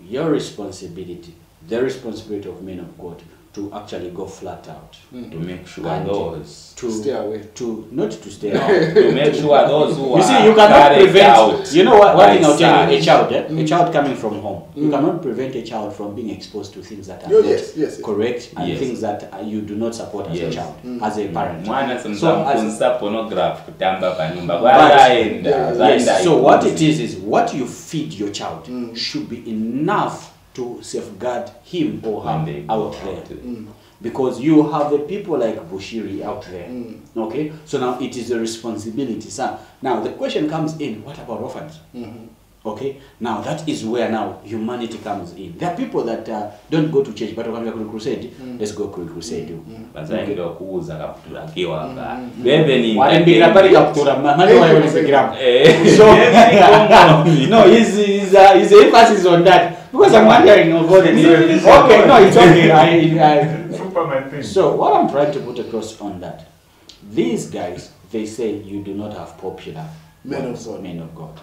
[SPEAKER 1] your responsibility, the responsibility of men of God, to actually go flat out,
[SPEAKER 2] To make sure
[SPEAKER 1] And
[SPEAKER 2] those.
[SPEAKER 1] to
[SPEAKER 3] Stay away.
[SPEAKER 1] to not to stay [laughs]
[SPEAKER 2] No,
[SPEAKER 1] out.
[SPEAKER 2] to make sure those who
[SPEAKER 1] You see, you cannot prevent.
[SPEAKER 2] out
[SPEAKER 1] You know what? One thing I'll tell you: a child, eh? a child coming from home, you cannot prevent a child from being exposed to things that are
[SPEAKER 3] Yo,
[SPEAKER 1] not
[SPEAKER 3] yes, yes, yes.
[SPEAKER 1] correct and
[SPEAKER 2] Yes.
[SPEAKER 1] things that uh, you do not support as
[SPEAKER 2] Yes.
[SPEAKER 1] a child, as a parent.
[SPEAKER 2] mwana
[SPEAKER 1] So, as-
[SPEAKER 2] simzamufunza pornograph kutamba panyumba
[SPEAKER 1] Right.
[SPEAKER 2] kwazaenda
[SPEAKER 3] Yeah,
[SPEAKER 2] zaenda
[SPEAKER 1] Yes. So what it is is what you feed your child
[SPEAKER 3] Mm.
[SPEAKER 1] should be enough to safeguard him or her
[SPEAKER 2] When they go
[SPEAKER 1] out
[SPEAKER 2] out.
[SPEAKER 1] there. Because you have the people like Bushiri out there.
[SPEAKER 3] Mm.
[SPEAKER 1] Okay? So now it is a responsibility. So now the question comes in, what about orphans?
[SPEAKER 3] Mm-hmm.
[SPEAKER 1] Okay? Now that is where now humanity comes in. There are people that uh, don't go to church but wakaambia to crusade, let's go to crusade.
[SPEAKER 2] bazaenda okuuza kaputula kiwaka bebe ni
[SPEAKER 1] Walimbikira pale kaptura mali wale walimbikira.
[SPEAKER 2] Eh,
[SPEAKER 1] So [laughs]
[SPEAKER 2] Common. [laughs]
[SPEAKER 1] no, his his uh, his emphasis on that because I'm wondering of all the
[SPEAKER 2] It's
[SPEAKER 1] Okay, no, it's okay. I, [laughs] I,
[SPEAKER 4] Superman thing.
[SPEAKER 1] so what I'm trying to put across on that, these guys they say you do not have popular
[SPEAKER 3] Men of God.
[SPEAKER 1] Men of God.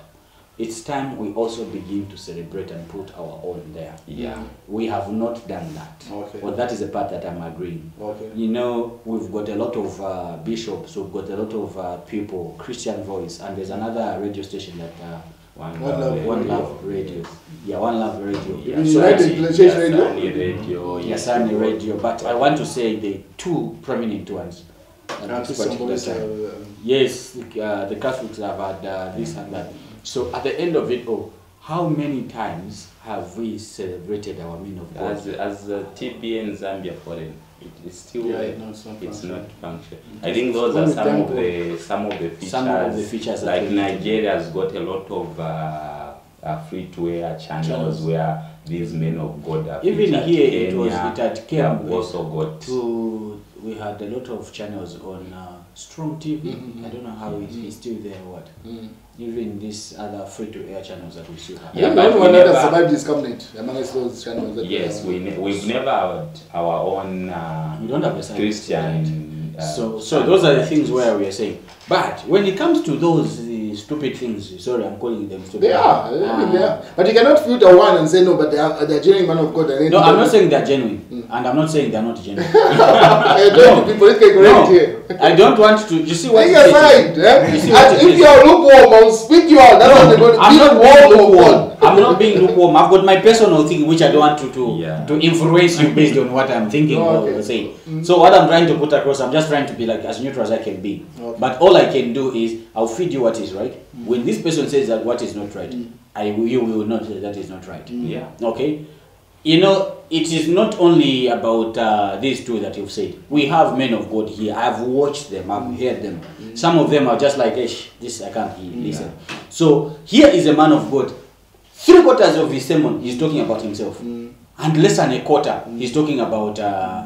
[SPEAKER 1] It's time we also begin to celebrate and put our own there.
[SPEAKER 2] yeah
[SPEAKER 1] We have not done that.
[SPEAKER 3] Okay.
[SPEAKER 1] Well, that is the part that I'm agreeing.
[SPEAKER 3] Okay.
[SPEAKER 1] You know, we've got a lot of uh, bishops, we've got a lot of uh, people, Christian Voice, and there's another radio station that uh,
[SPEAKER 2] one
[SPEAKER 3] One
[SPEAKER 2] love
[SPEAKER 3] Love
[SPEAKER 2] radio.
[SPEAKER 1] One Love Radio. Yeah, One Love Radio.
[SPEAKER 2] Yeah,
[SPEAKER 3] mean
[SPEAKER 2] so
[SPEAKER 3] United
[SPEAKER 2] it's- yes,
[SPEAKER 3] Radio?
[SPEAKER 2] Sunny radio
[SPEAKER 1] Yes, Sunny Radio. But I want to say the two prominent ones.
[SPEAKER 3] Uh,
[SPEAKER 1] this
[SPEAKER 3] Christian
[SPEAKER 1] particular
[SPEAKER 3] Voice,
[SPEAKER 1] time.
[SPEAKER 3] uh,
[SPEAKER 1] Yes, uh, the Catholics have had uh, this and that. So at the end of it all, how many times have we celebrated our men of God?
[SPEAKER 2] as as uh, TBN Zambia foreign it is still
[SPEAKER 3] Yeah,
[SPEAKER 2] uh,
[SPEAKER 3] no, it's not
[SPEAKER 2] it's
[SPEAKER 3] functional.
[SPEAKER 2] not functional. I think those
[SPEAKER 3] Only
[SPEAKER 2] are some of the some of the features.
[SPEAKER 1] Some of the features
[SPEAKER 2] like Nigeria has got a lot of uh, uh, free to air channels,
[SPEAKER 1] Channels.
[SPEAKER 2] where these men of God are
[SPEAKER 1] Even
[SPEAKER 2] featured.
[SPEAKER 1] here it was-
[SPEAKER 2] Kenya,
[SPEAKER 1] it had
[SPEAKER 2] they
[SPEAKER 1] came
[SPEAKER 2] have also got
[SPEAKER 1] to we had a lot of channels on uh, Strong TV.
[SPEAKER 3] Mhm.
[SPEAKER 1] I don't know how it's, it's still there what.
[SPEAKER 3] Mm.
[SPEAKER 1] Even these other free to air channels that we still have.
[SPEAKER 2] Yeah,
[SPEAKER 3] Yeah,
[SPEAKER 2] but
[SPEAKER 3] the only
[SPEAKER 2] we
[SPEAKER 3] one that
[SPEAKER 2] never-
[SPEAKER 3] survived is Camnet amongst those channels. That
[SPEAKER 2] yes
[SPEAKER 3] we
[SPEAKER 2] we ne- we've never had our own uh,
[SPEAKER 1] We don't have a side.
[SPEAKER 2] Christian. Uh,
[SPEAKER 1] So, so those are the things where we are saying. But when it comes to those stupid things, sorry, I'm calling them stupid.
[SPEAKER 3] They are, I mean, they are. But you cannot filter one and say no, but they are they're genuine man of God. and
[SPEAKER 1] No, I'm not saying they're genuine, and I'm not saying they're not genuine. [laughs]
[SPEAKER 3] I don't be politically correct here.
[SPEAKER 1] no, I don't want to. You see what?
[SPEAKER 3] Take
[SPEAKER 1] it is?
[SPEAKER 3] aside, eh?
[SPEAKER 1] You see what
[SPEAKER 3] And if you are lukewarm, I'll speak you out. That's how they're going to
[SPEAKER 1] I'm
[SPEAKER 3] be
[SPEAKER 1] not
[SPEAKER 3] warm
[SPEAKER 1] being lukewarm. I'm not being lukewarm. I've got my personal thing which I don't want to to,
[SPEAKER 2] Yeah.
[SPEAKER 1] to influence you based on what I'm thinking
[SPEAKER 3] Oh,
[SPEAKER 1] or
[SPEAKER 3] okay.
[SPEAKER 1] saying. So what I'm trying to put across, I'm just trying to be like as neutral as I can be.
[SPEAKER 3] Okay.
[SPEAKER 1] But all I can do is I'll feed you what is right. When this person says that what is not right, I will, you will not say that is not right.
[SPEAKER 2] Yeah.
[SPEAKER 1] Okay. You know, it is not only about uh, these two that you've said. We have men of God here. I've watched them. I've heard them. Some of them are just like, Ish, this I can't hear. Listen. So here is a man of God. Three quarters of his sermon, he's talking about himself. And less than a quarter, he's talking about. Uh,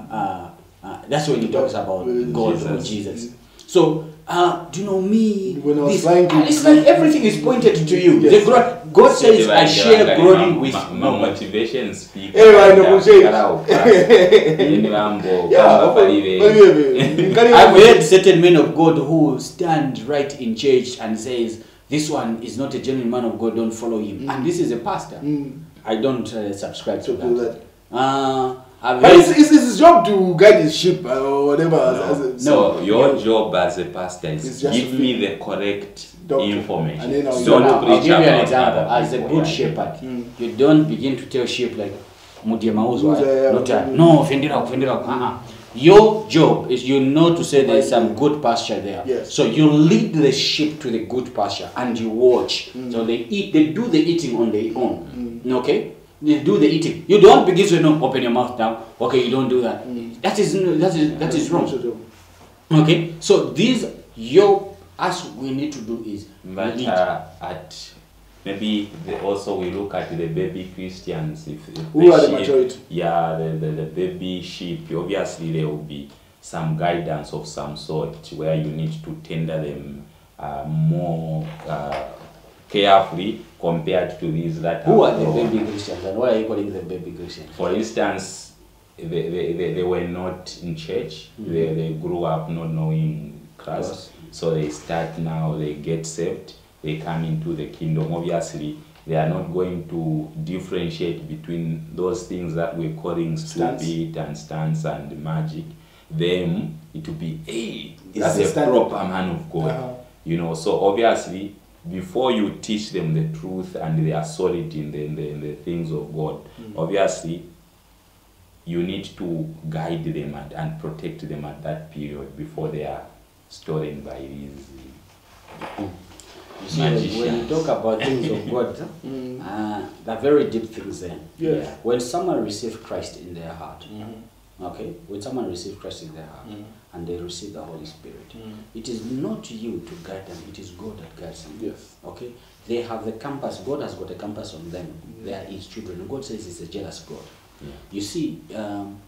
[SPEAKER 1] uh, uh, that's when he talks about
[SPEAKER 3] With
[SPEAKER 1] God or
[SPEAKER 3] Jesus.
[SPEAKER 1] Jesus. So, uh, do you know me?
[SPEAKER 3] When I was
[SPEAKER 1] This-
[SPEAKER 3] trying to-
[SPEAKER 1] it's like everything is pointed to you.
[SPEAKER 3] Yes.
[SPEAKER 1] The glo- God says, I share glory with
[SPEAKER 2] my,
[SPEAKER 1] no
[SPEAKER 2] my
[SPEAKER 1] one.
[SPEAKER 2] motivation speaker.
[SPEAKER 3] Eh, right, no, shake.
[SPEAKER 2] Ini mambo
[SPEAKER 3] Yeah,
[SPEAKER 2] kamba
[SPEAKER 3] of course.
[SPEAKER 2] palibe.
[SPEAKER 3] Palibe. Carry
[SPEAKER 1] I've heard certain men of God who stand right in church and says, "This one is not a genuine man of God. Don't follow him." And this is a pastor.
[SPEAKER 3] Mm.
[SPEAKER 1] I don't uh, subscribe to
[SPEAKER 3] To do
[SPEAKER 1] that.
[SPEAKER 3] that.
[SPEAKER 1] Uh, I've
[SPEAKER 3] But it's, it's, it's his job to guide his sheep uh, or whatever. as- as a-
[SPEAKER 2] So
[SPEAKER 1] No.
[SPEAKER 2] your job as a pastor is
[SPEAKER 3] just
[SPEAKER 2] give me the correct
[SPEAKER 3] Doctrine.
[SPEAKER 2] information.
[SPEAKER 3] And then I'll-
[SPEAKER 1] so
[SPEAKER 2] Don't
[SPEAKER 1] now, I'll give you an example. As a good
[SPEAKER 2] yeah.
[SPEAKER 1] shepherd,
[SPEAKER 3] Mm.
[SPEAKER 1] you don't begin to tell sheep like, "Mudie mauzwa,
[SPEAKER 3] Mauza, yeah,
[SPEAKER 1] not a-
[SPEAKER 3] mm.
[SPEAKER 1] no, fendera, fendera." Uh-uh. Your job is you know to say there is some good pasture there.
[SPEAKER 3] Yes.
[SPEAKER 1] So you lead the sheep to the good pasture and you watch. So they eat, they do the eating on their own. Okay? They do the eating. You don't begin to no, open your mouth now. Okay, you don't do that. That is that is that is wrong. Okay? So these your us we need to do is
[SPEAKER 2] But uh, at maybe the, also we look at the baby Christians. If, if
[SPEAKER 3] Who are the
[SPEAKER 2] sheep-
[SPEAKER 3] majority?
[SPEAKER 2] Yeah, the, the, the baby sheep. Obviously, there will be some guidance of some sort where you need to tender them uh, more uh, carefully compared to these that
[SPEAKER 1] Who are the baby Christians and why are you calling them baby Christians?
[SPEAKER 2] For instance, they, they, they, they were not in church. They, they grew up not knowing Christ.
[SPEAKER 1] Yes.
[SPEAKER 2] So they start now, they get saved, they come into the kingdom. Obviously, they are not going to differentiate between those things that we're calling stupid and stance and magic. Them, it will be, hey, it's a proper man of God.
[SPEAKER 3] Uh-huh.
[SPEAKER 2] You know, so obviously, before you teach them the truth and they are solid in the, in the, in the things of God, obviously, you need to guide them and, and protect them at that period before they are stolen by these.
[SPEAKER 1] You see, when- when you talk about things of God, [laughs] uh, they're very deep things then.
[SPEAKER 3] Yes.
[SPEAKER 1] Yeah. When someone receives Christ in their heart,
[SPEAKER 3] Mm-hmm.
[SPEAKER 1] okay, when someone receives Christ in their heart and they receive the Holy Spirit, it is not you to guide them, it is God that guides them.
[SPEAKER 3] Yes.
[SPEAKER 1] Okay? They have the compass, God has got a compass on them. They are His children. God says He's a jealous God.
[SPEAKER 2] Yeah.
[SPEAKER 1] You see, um,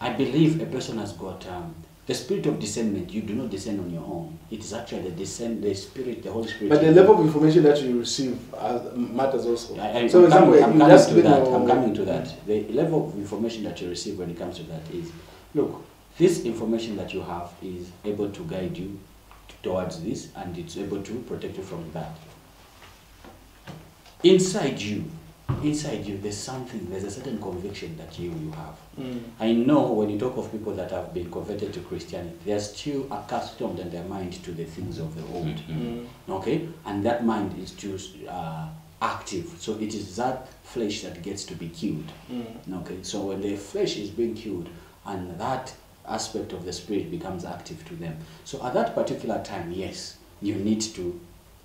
[SPEAKER 1] I believe a person has got um, the spirit of discernment. You do not discern on your own. It is actually the discern, the spirit, the Holy Spirit.
[SPEAKER 3] But the level of information that you receive uh, matters also.
[SPEAKER 1] I, I,
[SPEAKER 3] so,
[SPEAKER 1] I'm,
[SPEAKER 3] example,
[SPEAKER 1] coming, I'm coming to that.
[SPEAKER 3] on-
[SPEAKER 1] I'm coming to that. The level of information that you receive when it comes to that is, look, this information that you have is able to guide you towards this, and it's able to protect you from that. Inside you, inside you, there's something. There's a certain conviction that you you have.
[SPEAKER 3] Mm.
[SPEAKER 1] I know when you talk of people that have been converted to Christianity, they are still accustomed in their mind to the things of the old.
[SPEAKER 2] Mhm.
[SPEAKER 1] Okay? And that mind is still uh, active. So it is that flesh that gets to be killed.
[SPEAKER 3] Mm.
[SPEAKER 1] Okay? So when the flesh is being killed and that aspect of the spirit becomes active to them. So at that particular time, yes, you need to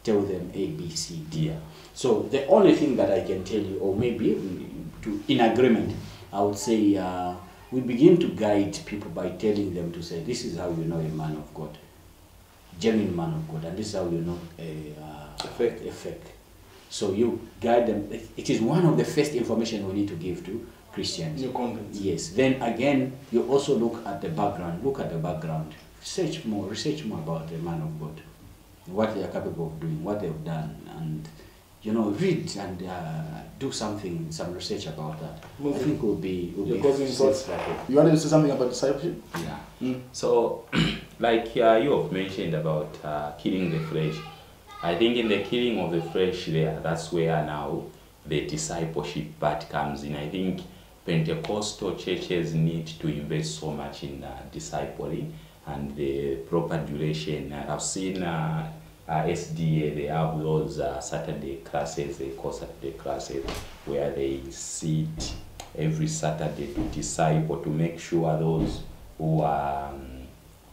[SPEAKER 1] tell them A, B, C, D.
[SPEAKER 2] Yeah.
[SPEAKER 1] So the only thing that I can tell you, or maybe to, in agreement, I would say uh, we begin to guide people by telling them to say, this is how you know a man of God, genuine man of God, and this is how you know a uh,
[SPEAKER 3] Effect.
[SPEAKER 1] effect. So you guide them. It- It is one of the first information we need to give to Christians.
[SPEAKER 3] New content.
[SPEAKER 1] Yes. Then again, you also look at the background. Look at the background. Research more. Research more about the man of God, what they are capable of doing, what they've done, and you know, read and uh, do something, some research about that.
[SPEAKER 3] Moving.
[SPEAKER 1] I think will be will
[SPEAKER 3] Your
[SPEAKER 1] be
[SPEAKER 3] closing
[SPEAKER 1] safe
[SPEAKER 3] thoughts?
[SPEAKER 1] that way.
[SPEAKER 3] You wanted to say something about discipleship?
[SPEAKER 2] Yeah.
[SPEAKER 3] Mm.
[SPEAKER 2] So, [clears throat] like uh, you have mentioned about uh, killing the flesh, I think in the killing of the flesh, there, that's where now the discipleship part comes in. I think Pentecostal churches need to invest so much in uh, discipling and the proper duration. I've seen uh, uh, SDA, they have those uh, Saturday classes, they call Saturday classes, where they sit every Saturday to disciple, to make sure those who are um,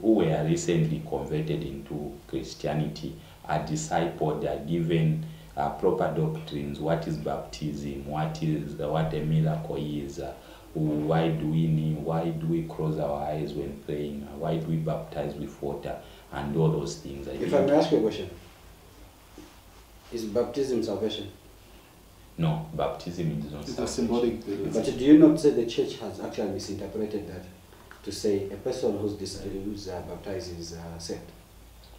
[SPEAKER 2] who were recently converted into Christianity are discipled, they are given uh, proper doctrines. What is baptism? What is what a miracle is? Uh, why do we kneel? Why do we close our eyes when praying? Why do we baptize with water? And all those things. I
[SPEAKER 4] If I
[SPEAKER 2] think-
[SPEAKER 4] may ask you a question, is baptism salvation?
[SPEAKER 2] no, baptism is not
[SPEAKER 3] It's a
[SPEAKER 2] salvation.
[SPEAKER 3] symbolic.
[SPEAKER 4] But do you not say the church has actually misinterpreted that to say a person who's, dis- who's uh, baptized is uh, saved?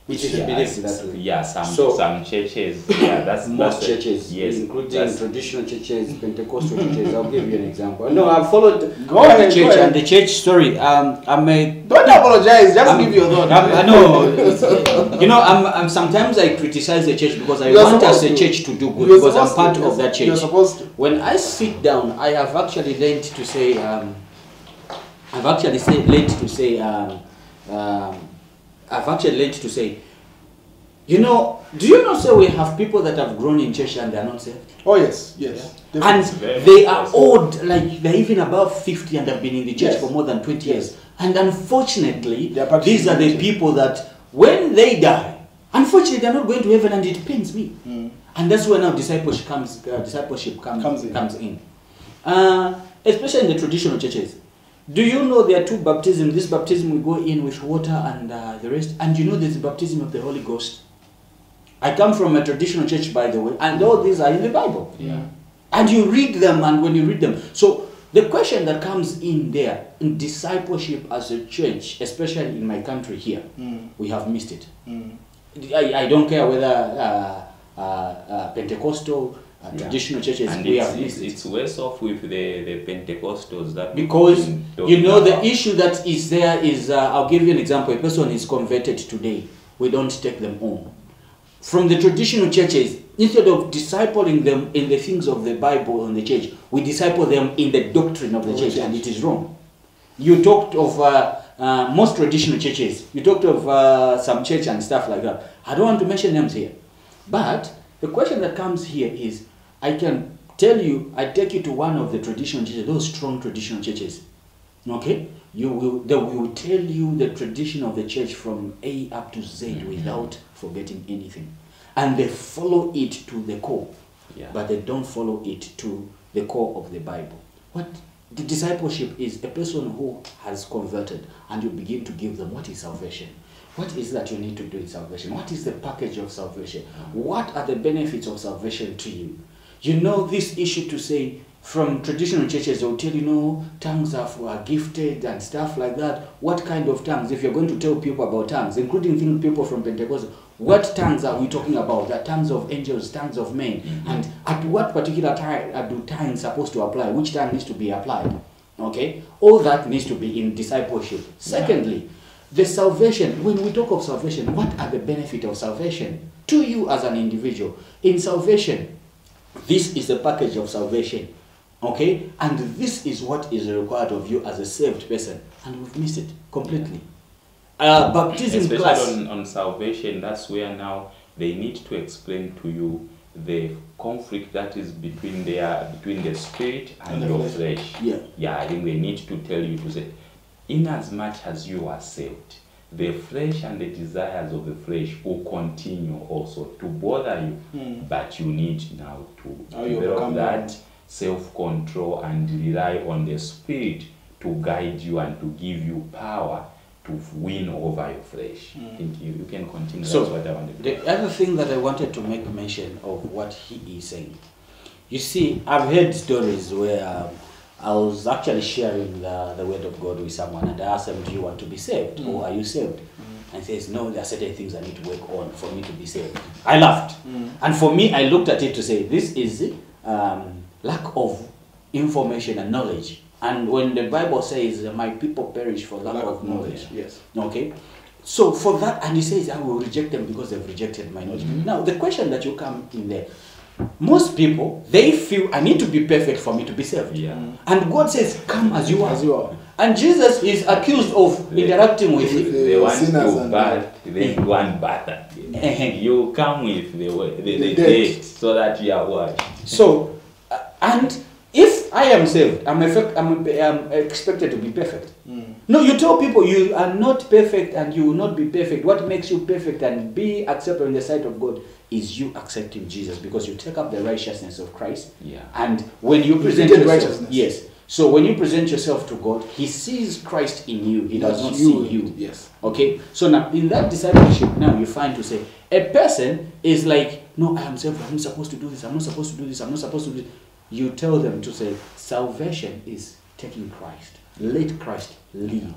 [SPEAKER 4] Which is
[SPEAKER 2] Yeah,
[SPEAKER 4] believed
[SPEAKER 2] it's- Yeah, some
[SPEAKER 4] So-
[SPEAKER 2] some churches. Yeah, that's
[SPEAKER 4] Most
[SPEAKER 2] that's
[SPEAKER 4] churches,
[SPEAKER 2] Yes,
[SPEAKER 4] including
[SPEAKER 2] that's-
[SPEAKER 4] traditional churches, Pentecostal churches. I'll give you an example. No, I've followed.
[SPEAKER 1] Go ahead, the church and the church story. Um, I'm a
[SPEAKER 3] Don't apologize, just
[SPEAKER 1] I'm-
[SPEAKER 3] give your thought.
[SPEAKER 1] I'm- know. you know, I'm, I'm sometimes I criticize the church because I
[SPEAKER 3] You're
[SPEAKER 1] want us
[SPEAKER 3] supposed
[SPEAKER 1] the church to do good
[SPEAKER 3] You're
[SPEAKER 1] because I'm part
[SPEAKER 3] to.
[SPEAKER 1] of that church.
[SPEAKER 3] You're supposed to.
[SPEAKER 1] When I sit down, I have actually learned to say, um, I've actually say, learned to say, um, um, I've actually learned to say, you know, do you not say we have people that have grown in church and they're not saved?
[SPEAKER 3] Oh, yes, yes.
[SPEAKER 1] And they are
[SPEAKER 2] possible.
[SPEAKER 1] old, like they're even above 50 and they've been in the church
[SPEAKER 3] Yes.
[SPEAKER 1] for more than 20
[SPEAKER 3] Yes.
[SPEAKER 1] years. And unfortunately,
[SPEAKER 3] They are practicing
[SPEAKER 1] these are the people that when they die, unfortunately, they're not going to heaven and it pains me.
[SPEAKER 3] Mm.
[SPEAKER 1] And that's when our discipleship comes, uh, discipleship comes,
[SPEAKER 3] Comes in.
[SPEAKER 1] Comes in. Uh, especially in the traditional churches. Do you know there are two baptisms? This baptism we go in with water and uh, the rest. And you know there's the baptism of the Holy Ghost. I come from a traditional church, by the way, and all these are in the Bible.
[SPEAKER 2] Yeah.
[SPEAKER 1] And you read them, and when you read them, so the question that comes in there in discipleship as a church, especially in my country here,
[SPEAKER 3] Mm.
[SPEAKER 1] we have missed it.
[SPEAKER 3] Mm.
[SPEAKER 1] I, I don't care whether uh, uh, uh, Pentecostal, uh,
[SPEAKER 2] Yeah.
[SPEAKER 1] traditional churches,
[SPEAKER 2] And
[SPEAKER 1] we
[SPEAKER 2] it's, it's, it's worse off with the, the Pentecostals that
[SPEAKER 1] Because you know the
[SPEAKER 2] about.
[SPEAKER 1] issue that is there is uh, I'll give you an example. A person is converted today. We don't take them home. From the traditional churches, instead of discipling them in the things of the Bible and the church, we disciple them in the doctrine of the
[SPEAKER 3] the
[SPEAKER 1] church, and it is wrong. You talked of uh, uh, most traditional churches. You talked of uh, some church and stuff like that. I don't want to mention names here, but the question that comes here is, I can tell you, I take you to one of the traditional churches, those strong traditional churches. Okay, you will they will tell you the tradition of the church from A up to Z mm-hmm. without forgetting anything, and they follow it to the core
[SPEAKER 2] Yeah.
[SPEAKER 1] but they don't follow it to the core of the Bible. What the discipleship is a person who has converted, and you begin to give them what is salvation. What is that you need to do in salvation? What is the package of salvation? Mm-hmm. What are the benefits of salvation to you? You know this issue to say from traditional churches, they'll tell you, no, tongues are, for, are gifted and stuff like that. What kind of tongues? If you're going to tell people about tongues, including people from Pentecost, what tongues are we talking about? The tongues of angels, tongues of men, mm-hmm. and at what particular time are uh, do tongues supposed to apply? Which tongue needs to be applied? Okay, all that needs to be in discipleship. Secondly, the salvation. When we talk of salvation, what are the benefit of salvation to you as an individual? In salvation, this is the package of salvation. Okay? And this is what is required of you as a saved person. And we've missed it completely. Uh, baptism
[SPEAKER 2] Especially
[SPEAKER 1] class.
[SPEAKER 2] on, on salvation, that's where now they need to explain to you the conflict that is between their between the spirit and,
[SPEAKER 3] And
[SPEAKER 2] your
[SPEAKER 3] flesh.
[SPEAKER 1] Yeah.
[SPEAKER 2] Yeah, I think they need to tell you to say, in as much as you are saved, the flesh and the desires of the flesh will continue also to bother you.
[SPEAKER 3] Mm.
[SPEAKER 2] But you need now to develop that self-control and rely on the spirit to guide you and to give you power to win over your flesh. I think you, you can continue.
[SPEAKER 1] So,
[SPEAKER 2] That's what I wanted to
[SPEAKER 1] The other thing that I wanted to make mention of what he is saying. You see, I've heard stories where um, I was actually sharing the, the word of God with someone and I asked them, Do you want to be saved? Mm. Or are you saved? Mm. And he says, No, there are certain things I need to work on for me to be saved. I laughed. Mm. And for me, I looked at it to say, This is um, lack of information and knowledge. And when the Bible says, uh, My people perish for lack, of knowledge.
[SPEAKER 3] Yes.
[SPEAKER 1] Okay? So for that, and he says, I will reject them because they've rejected my knowledge. Mm-hmm. Now, the question that you come in there, most people, they feel, I need to be perfect for me to be saved.
[SPEAKER 2] Yeah.
[SPEAKER 1] And God says, come as you are.
[SPEAKER 3] As you are.
[SPEAKER 1] And Jesus is accused of
[SPEAKER 2] They-
[SPEAKER 1] interacting with
[SPEAKER 3] With
[SPEAKER 1] you.
[SPEAKER 3] the
[SPEAKER 2] They want
[SPEAKER 3] sinners
[SPEAKER 2] to
[SPEAKER 3] and-
[SPEAKER 2] birth, they want better. You come with the way- the,
[SPEAKER 3] The
[SPEAKER 2] the
[SPEAKER 3] debt.
[SPEAKER 2] date so that you are what?
[SPEAKER 1] So, uh, and if I am saved, I'm, effect, I'm, I'm expected to be perfect.
[SPEAKER 3] Mm.
[SPEAKER 1] No, you tell people you are not perfect and you will not be perfect. What makes you perfect and be acceptable in the sight of God is you accepting Jesus because you take up the righteousness of Christ.
[SPEAKER 2] Yeah.
[SPEAKER 1] And when you present yourself, yes. So when you present yourself to God, He sees Christ in you. He does not see you.
[SPEAKER 3] Yes.
[SPEAKER 1] Okay. So now in that discipleship, now you find to say a person is like, no, I am saved. I'm not supposed to do this. I'm not supposed to do this. I'm not supposed to do this. You tell them to say salvation is taking Christ. Let Christ lead.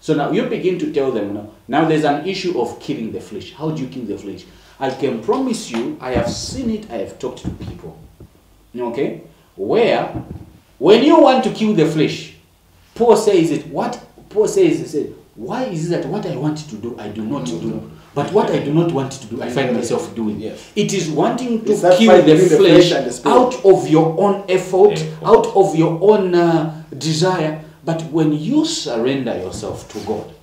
[SPEAKER 1] So now you begin to tell them now. Now there's an issue of killing the flesh. How do you kill the flesh? I can promise you, I have seen it. I have talked to people. Okay, where when you want to kill the flesh, Paul says it. What Paul says is, why is it that what I want to do, I do not do, but what I do not want to do, I find myself doing.
[SPEAKER 3] Yes.
[SPEAKER 1] It is wanting to kill the
[SPEAKER 3] between the
[SPEAKER 1] flesh,
[SPEAKER 3] flesh and the
[SPEAKER 1] out of your own effort,
[SPEAKER 2] Effort.
[SPEAKER 1] out of your own uh, desire. But when you surrender yourself to God,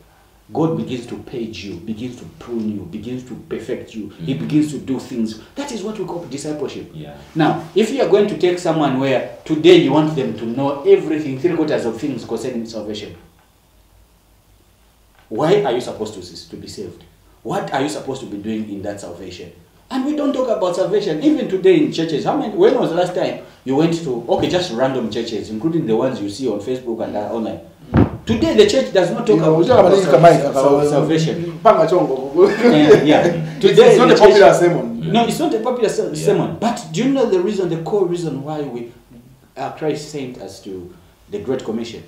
[SPEAKER 1] God begins to page you, begins to prune you, begins to perfect you. He begins to do things. That is what we call discipleship.
[SPEAKER 2] Yeah.
[SPEAKER 1] Now, if you are going to take someone where today you want them to know everything, three quarters of things concerning salvation, why are you supposed to, to be saved? What are you supposed to be doing in that salvation? And we don't talk about salvation. Even today in churches, how many when was the last time you went to okay, just random churches, including the ones you see on Facebook and uh, online? Today the church does not talk about,
[SPEAKER 3] Unajua kama nini kama hii kaka,
[SPEAKER 1] sal- salvation. Yeah, yeah.
[SPEAKER 3] Today [laughs]
[SPEAKER 1] Today
[SPEAKER 3] it's not a popular
[SPEAKER 1] church-
[SPEAKER 3] sermon
[SPEAKER 1] No, it's not a popular ser-
[SPEAKER 2] Yeah.
[SPEAKER 1] sermon. But do you know the reason, the core reason why we, uh, Christ sent us to the Great Commission?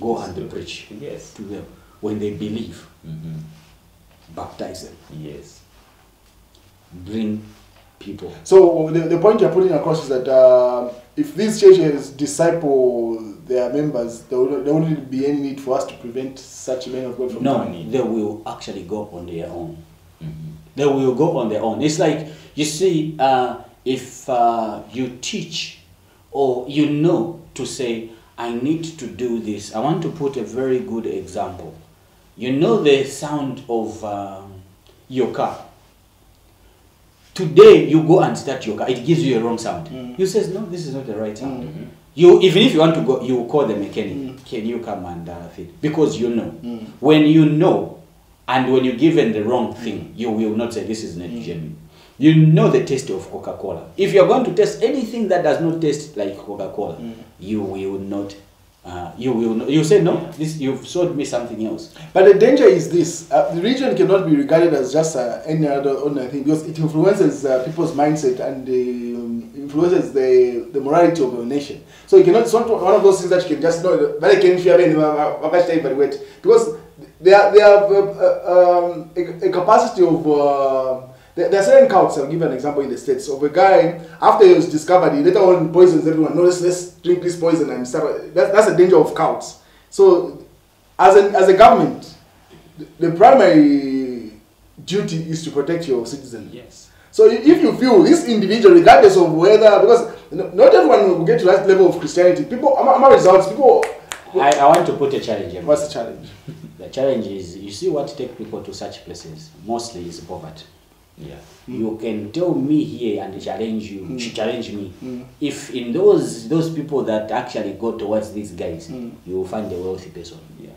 [SPEAKER 1] Go and preach
[SPEAKER 2] Yes.
[SPEAKER 1] to them when they believe,
[SPEAKER 2] Mhm.
[SPEAKER 1] baptize them,
[SPEAKER 2] Yes.
[SPEAKER 1] bring people.
[SPEAKER 3] So the, the point you're putting across is that uh, if these churches disciple their members, there, will, there wouldn't be any need for us to prevent such men of God from
[SPEAKER 1] No,
[SPEAKER 3] coming.
[SPEAKER 1] they will actually go on their own.
[SPEAKER 2] Mhm.
[SPEAKER 1] They will go on their own. It's like you see, uh, if uh, you teach or you know to say, I need to do this. I want to put a very good example. You know the sound of um, your car. Today you go and start your car. It gives you a wrong sound.
[SPEAKER 3] Mm.
[SPEAKER 1] You says no, this is not the right sound.
[SPEAKER 2] Mhm.
[SPEAKER 1] You even if you want to go, you call the mechanic.
[SPEAKER 3] Mm.
[SPEAKER 1] Can you come and uh, fit? Because you know.
[SPEAKER 3] Mm.
[SPEAKER 1] When you know, and when you're given the wrong thing, you will not say this is not genuine. You know the taste of Coca-Cola. If you're going to taste anything that does not taste like Coca-Cola,
[SPEAKER 3] Mm.
[SPEAKER 1] you will not. Uh, you will. Not, you say no. This you've showed me something else.
[SPEAKER 3] But the danger is this: uh, the religion cannot be regarded as just uh, any other ordinary thing because it influences uh, people's mindset and um, influences the, the morality of a nation. So you cannot. It's not one of those things that you can just know. very can fear because they are, they have uh, uh, um, a, a capacity of. There are certain cults. I'll give you an example in the states of a guy after he was discovered, he later on poisons everyone. No, let's, let's drink this poison and stuff. That, that's the danger of cults. So, as a, as a government, the, primary duty is to protect your citizens.
[SPEAKER 2] Yes.
[SPEAKER 3] So if you feel this individual, regardless of whether, because not everyone will get to that level of Christianity. People, I'm, I'm results. People,
[SPEAKER 1] I, I want to put a challenge. here.
[SPEAKER 3] what's the challenge? [laughs]
[SPEAKER 1] The challenge is you see what take people to such places mostly is poverty.
[SPEAKER 2] Yeah.
[SPEAKER 1] You can tell me here and challenge you, challenge me.
[SPEAKER 3] Mm.
[SPEAKER 1] If in those those people that actually go towards these guys,
[SPEAKER 3] Mm.
[SPEAKER 1] you will find a wealthy person.
[SPEAKER 2] Yeah.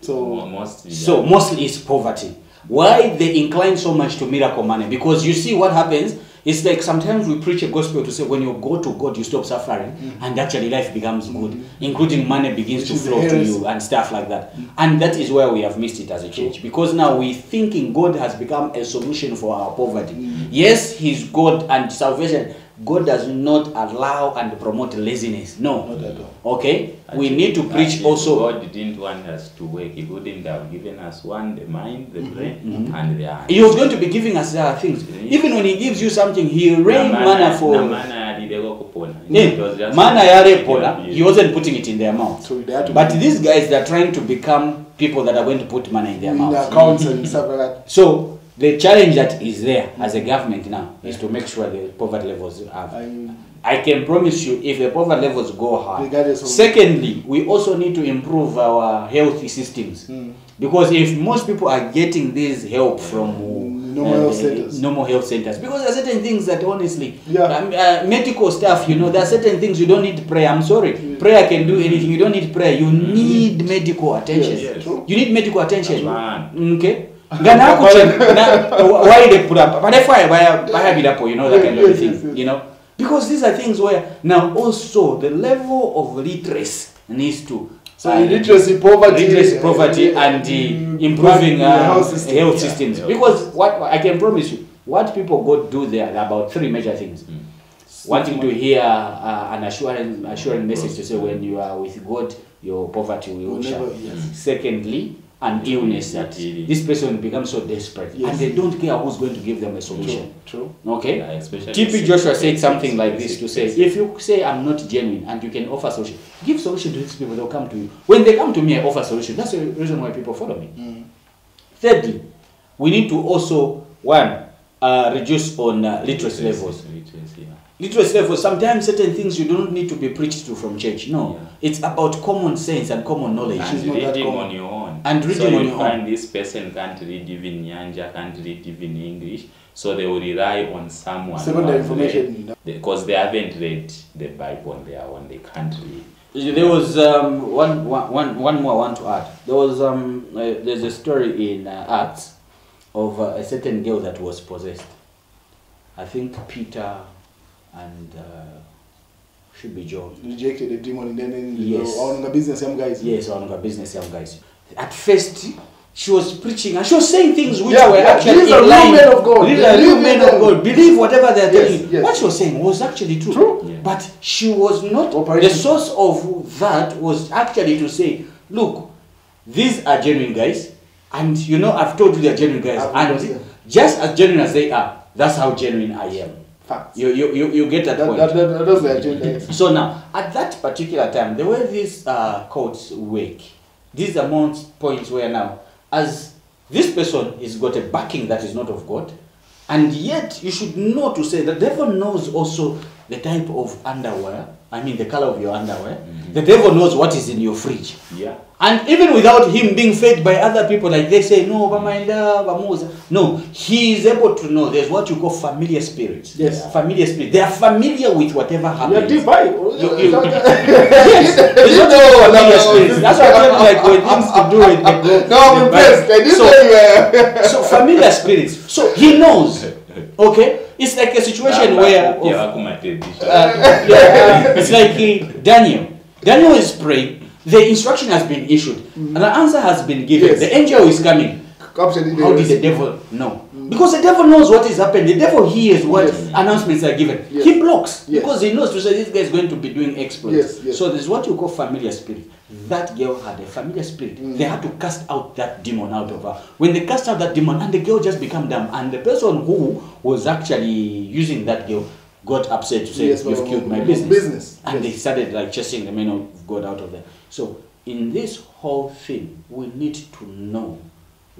[SPEAKER 3] So
[SPEAKER 2] mostly.
[SPEAKER 1] So mostly it's poverty. Why they incline so much to miracle money? Because you see what happens. It's like sometimes we preach a gospel to say when you go to God you stop suffering and actually life becomes good, including money begins
[SPEAKER 3] Which
[SPEAKER 1] to flow to you and stuff like that. And that is where we have missed it as a church because now we thinking God has become a solution for our poverty. Yes, He's God and salvation. God does not allow and promote laziness. No.
[SPEAKER 3] Not at all.
[SPEAKER 1] Okay? We need to preach also.
[SPEAKER 2] God didn't want us to work. He wouldn't have given us one, the mind, the mm-hmm. brain, mm-hmm. and the hand.
[SPEAKER 1] He was going to be giving us uh, things. Mm-hmm. Even when he gives you something, he rained
[SPEAKER 2] Na
[SPEAKER 1] manna for.
[SPEAKER 2] na mana yalileko kupona.
[SPEAKER 1] Yeah,
[SPEAKER 2] It eh, was
[SPEAKER 1] Manna yale pola, he wasn't putting it in their mouth.
[SPEAKER 3] So they had to
[SPEAKER 1] But
[SPEAKER 3] be-
[SPEAKER 1] these guys, they're trying to become people that are going to put money in their
[SPEAKER 3] in
[SPEAKER 1] mouth.
[SPEAKER 3] accounts and stuff like that.
[SPEAKER 1] So the challenge that is there as a government now is to make sure the poverty levels are.
[SPEAKER 3] I,
[SPEAKER 1] I can promise you, if the poverty levels go high. Secondly, we also need to improve our health systems.
[SPEAKER 3] Mm.
[SPEAKER 1] Because if most people are getting this help from uh,
[SPEAKER 3] Normal health centers.
[SPEAKER 1] normal health centers, because there are certain things that honestly,
[SPEAKER 3] Yeah.
[SPEAKER 1] um, uh, medical stuff, you know, there are certain things you don't need prayer. I'm sorry, prayer can do anything. You don't need prayer. You need medical attention.
[SPEAKER 3] Yes,
[SPEAKER 2] Yes.
[SPEAKER 1] You need medical attention. Okay. Ngana akuchena [laughs] why they put up but that's why why why be you know that kind of
[SPEAKER 3] Yes,
[SPEAKER 1] thing
[SPEAKER 3] yes, yes.
[SPEAKER 1] you know because these are things where now also the level of literacy needs to
[SPEAKER 3] So
[SPEAKER 1] uh,
[SPEAKER 3] illiteracy, poverty,
[SPEAKER 1] literacy, poverty,
[SPEAKER 3] uh,
[SPEAKER 1] and
[SPEAKER 3] mm,
[SPEAKER 1] uh, improving uh,
[SPEAKER 3] health system.
[SPEAKER 1] health
[SPEAKER 2] Yeah,
[SPEAKER 1] systems.
[SPEAKER 2] yeah.
[SPEAKER 1] Because what I can promise you, what people go do there are about three major things. Wanting to hear uh, an assuring, assuring message to say when you are with God, your poverty will
[SPEAKER 3] Will
[SPEAKER 1] shine.
[SPEAKER 3] never- yes.
[SPEAKER 1] Secondly, an illness that
[SPEAKER 2] Healing.
[SPEAKER 1] this person becomes so desperate
[SPEAKER 3] Yes.
[SPEAKER 1] and they don't care who's going to give them a solution.
[SPEAKER 3] True. True.
[SPEAKER 1] Okay?
[SPEAKER 2] Yeah, TB
[SPEAKER 1] Joshua said something like this
[SPEAKER 2] sick
[SPEAKER 1] to say, if you say I'm not genuine and you can offer solution, give solution to these people, they'll come to you. When they come to me, I offer solution. That's the reason why people follow me.
[SPEAKER 3] Mm.
[SPEAKER 1] Thirdly, we need to also, one, uh, reduce on uh, literacy levels.
[SPEAKER 2] Literacy, yeah.
[SPEAKER 1] Literacy levels, sometimes certain things you don't need to be preached to from church. No,
[SPEAKER 2] Yeah.
[SPEAKER 1] it's about common sense and common knowledge.
[SPEAKER 3] She's
[SPEAKER 2] And
[SPEAKER 3] not that
[SPEAKER 2] reading
[SPEAKER 3] common.
[SPEAKER 2] on your own.
[SPEAKER 1] And reading
[SPEAKER 2] so
[SPEAKER 1] on
[SPEAKER 2] you
[SPEAKER 1] your
[SPEAKER 2] find
[SPEAKER 1] own.
[SPEAKER 2] this person can't read even Nyanja, can't read even English, so they will rely on someone. who
[SPEAKER 3] Secondary
[SPEAKER 2] has
[SPEAKER 3] information.
[SPEAKER 2] Because they haven't read the Bible on their own, they can't read.
[SPEAKER 1] There was um, one, one, one, one more I want to add. There was um, uh, there's a story in uh, Acts of uh, a certain girl that was possessed. I think Peter and uh, should be John.
[SPEAKER 3] rejected the demon and then in
[SPEAKER 1] Yes.
[SPEAKER 3] on the business young guys.
[SPEAKER 1] Yes, one of our business young guys. At first, she was preaching and she was saying things which
[SPEAKER 3] Yeah,
[SPEAKER 1] were
[SPEAKER 3] yeah,
[SPEAKER 1] actually
[SPEAKER 3] these are
[SPEAKER 1] in
[SPEAKER 3] real
[SPEAKER 1] line.
[SPEAKER 3] men of God.
[SPEAKER 1] These are
[SPEAKER 3] Believe
[SPEAKER 1] real men of. God. Believe whatever they're
[SPEAKER 3] Yes,
[SPEAKER 1] telling you.
[SPEAKER 3] yes.
[SPEAKER 1] What she was saying was actually true.
[SPEAKER 3] True.
[SPEAKER 2] Yeah.
[SPEAKER 1] But she was not.
[SPEAKER 3] Operating.
[SPEAKER 1] The source of that was actually to say, look, these are genuine guys, and you know I've told you they're genuine guys,
[SPEAKER 3] Of
[SPEAKER 1] and
[SPEAKER 3] yeah.
[SPEAKER 1] just as genuine as they are, that's how genuine I am.
[SPEAKER 3] Facts.
[SPEAKER 1] You you you, you get that,
[SPEAKER 3] That,
[SPEAKER 1] point.
[SPEAKER 3] that, that, that was the agenda.
[SPEAKER 1] So now, at that particular time, the way these uh, codes work, these are points where now, as this person has got a backing that is not of God, and yet you should know to say the devil knows also the type of underwear, I mean the color of your underwear. Mm-hmm. The devil knows what is in your fridge.
[SPEAKER 2] Yeah.
[SPEAKER 1] And even without him being fed by other people, like they say, no, Bamaenda, Bamuza. No, he is able to know there's what you call familiar spirits.
[SPEAKER 3] Yes.
[SPEAKER 1] Familiar spirits. They are familiar with whatever
[SPEAKER 3] We are
[SPEAKER 1] happens.
[SPEAKER 3] deep high.
[SPEAKER 1] You- you- [laughs] yes, it's not
[SPEAKER 3] No,
[SPEAKER 1] all familiar spirits. That's what I'm like when things to do with the go-
[SPEAKER 3] No, I'm impressed. I didn't
[SPEAKER 1] so,
[SPEAKER 3] know you were.
[SPEAKER 1] so familiar spirits. So he knows. [laughs] Okay? It's like a situation where of-
[SPEAKER 2] Yeah, wakumatedisha.
[SPEAKER 1] uh, yeah, it's like uh, Daniel. Daniel is praying. The instruction has been issued, and the answer has been given.
[SPEAKER 3] Yes.
[SPEAKER 1] The angel is coming. How did the devil know? Because the devil knows what is happening. The devil hears what
[SPEAKER 3] Yes.
[SPEAKER 1] announcements are given.
[SPEAKER 3] Yes.
[SPEAKER 1] He blocks
[SPEAKER 3] Yes.
[SPEAKER 1] because he knows to say this guy is going to be doing exploits.
[SPEAKER 3] Yes, yes.
[SPEAKER 1] So there's what you call familiar spirit. That girl had a familiar spirit.
[SPEAKER 3] Mm.
[SPEAKER 1] They had to cast out that demon out of her. When they cast out that demon, and the girl just became dumb, and the person who was actually using that girl got upset to say, "You've killed my business."
[SPEAKER 3] business,
[SPEAKER 1] And they started like chasing the men of God out of there. So in this whole thing, we need to know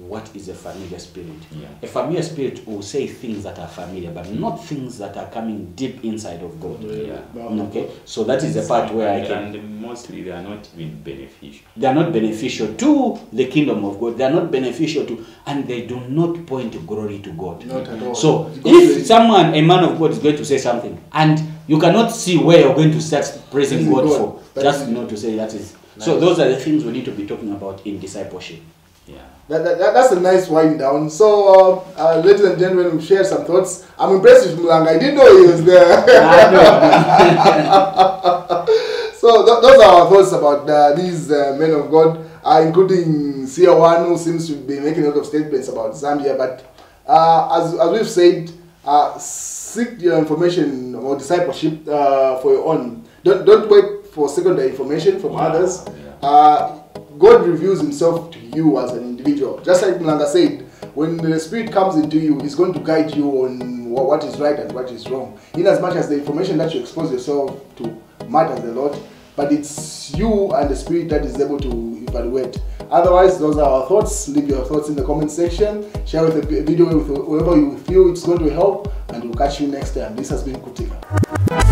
[SPEAKER 1] what is a familiar spirit.
[SPEAKER 2] Yeah.
[SPEAKER 1] A familiar spirit will say things that are familiar, but not things that are coming deep inside of God.
[SPEAKER 2] Yeah.
[SPEAKER 1] Mm, okay, so that is the part where I can.
[SPEAKER 2] and mostly they are not even beneficial.
[SPEAKER 1] They are not beneficial to the kingdom of God. They are not beneficial to, and they do not point glory to God.
[SPEAKER 3] Not at all.
[SPEAKER 1] So if someone, a man of God, is going to say something, and you cannot see where you're going to start praising
[SPEAKER 3] Praising
[SPEAKER 1] God,
[SPEAKER 3] God.
[SPEAKER 1] for,
[SPEAKER 3] That
[SPEAKER 1] just
[SPEAKER 3] is-
[SPEAKER 1] know to say that is. So those are the things we need to be talking about in discipleship.
[SPEAKER 3] That, that, that- that's a nice wind down. So, uh, uh, ladies and gentlemen, we've shared some thoughts. I'm impressed with Mulanga. I didn't know he was there. [laughs] [laughs] so, th- those are our thoughts about uh, these uh, men of God, uh, including Seer One, who seems to be making a lot of statements about Zambia. But uh, as, as we've said, uh, seek your information or discipleship uh, for your own. Don't, don't wait for secondary information from
[SPEAKER 2] Yeah,
[SPEAKER 3] others.
[SPEAKER 2] yeah.
[SPEAKER 3] God reveals himself to you as an individual. Just like Mulanga said, when the Spirit comes into you, He's going to guide you on what is right and what is wrong. In as much as the information that you expose yourself to matters a lot, but it's you and the Spirit that is able to evaluate. Otherwise, those are our thoughts. Leave your thoughts in the comment section. Share with the video with whoever you feel it's going to help, and we'll catch you next time. This has been Kutika.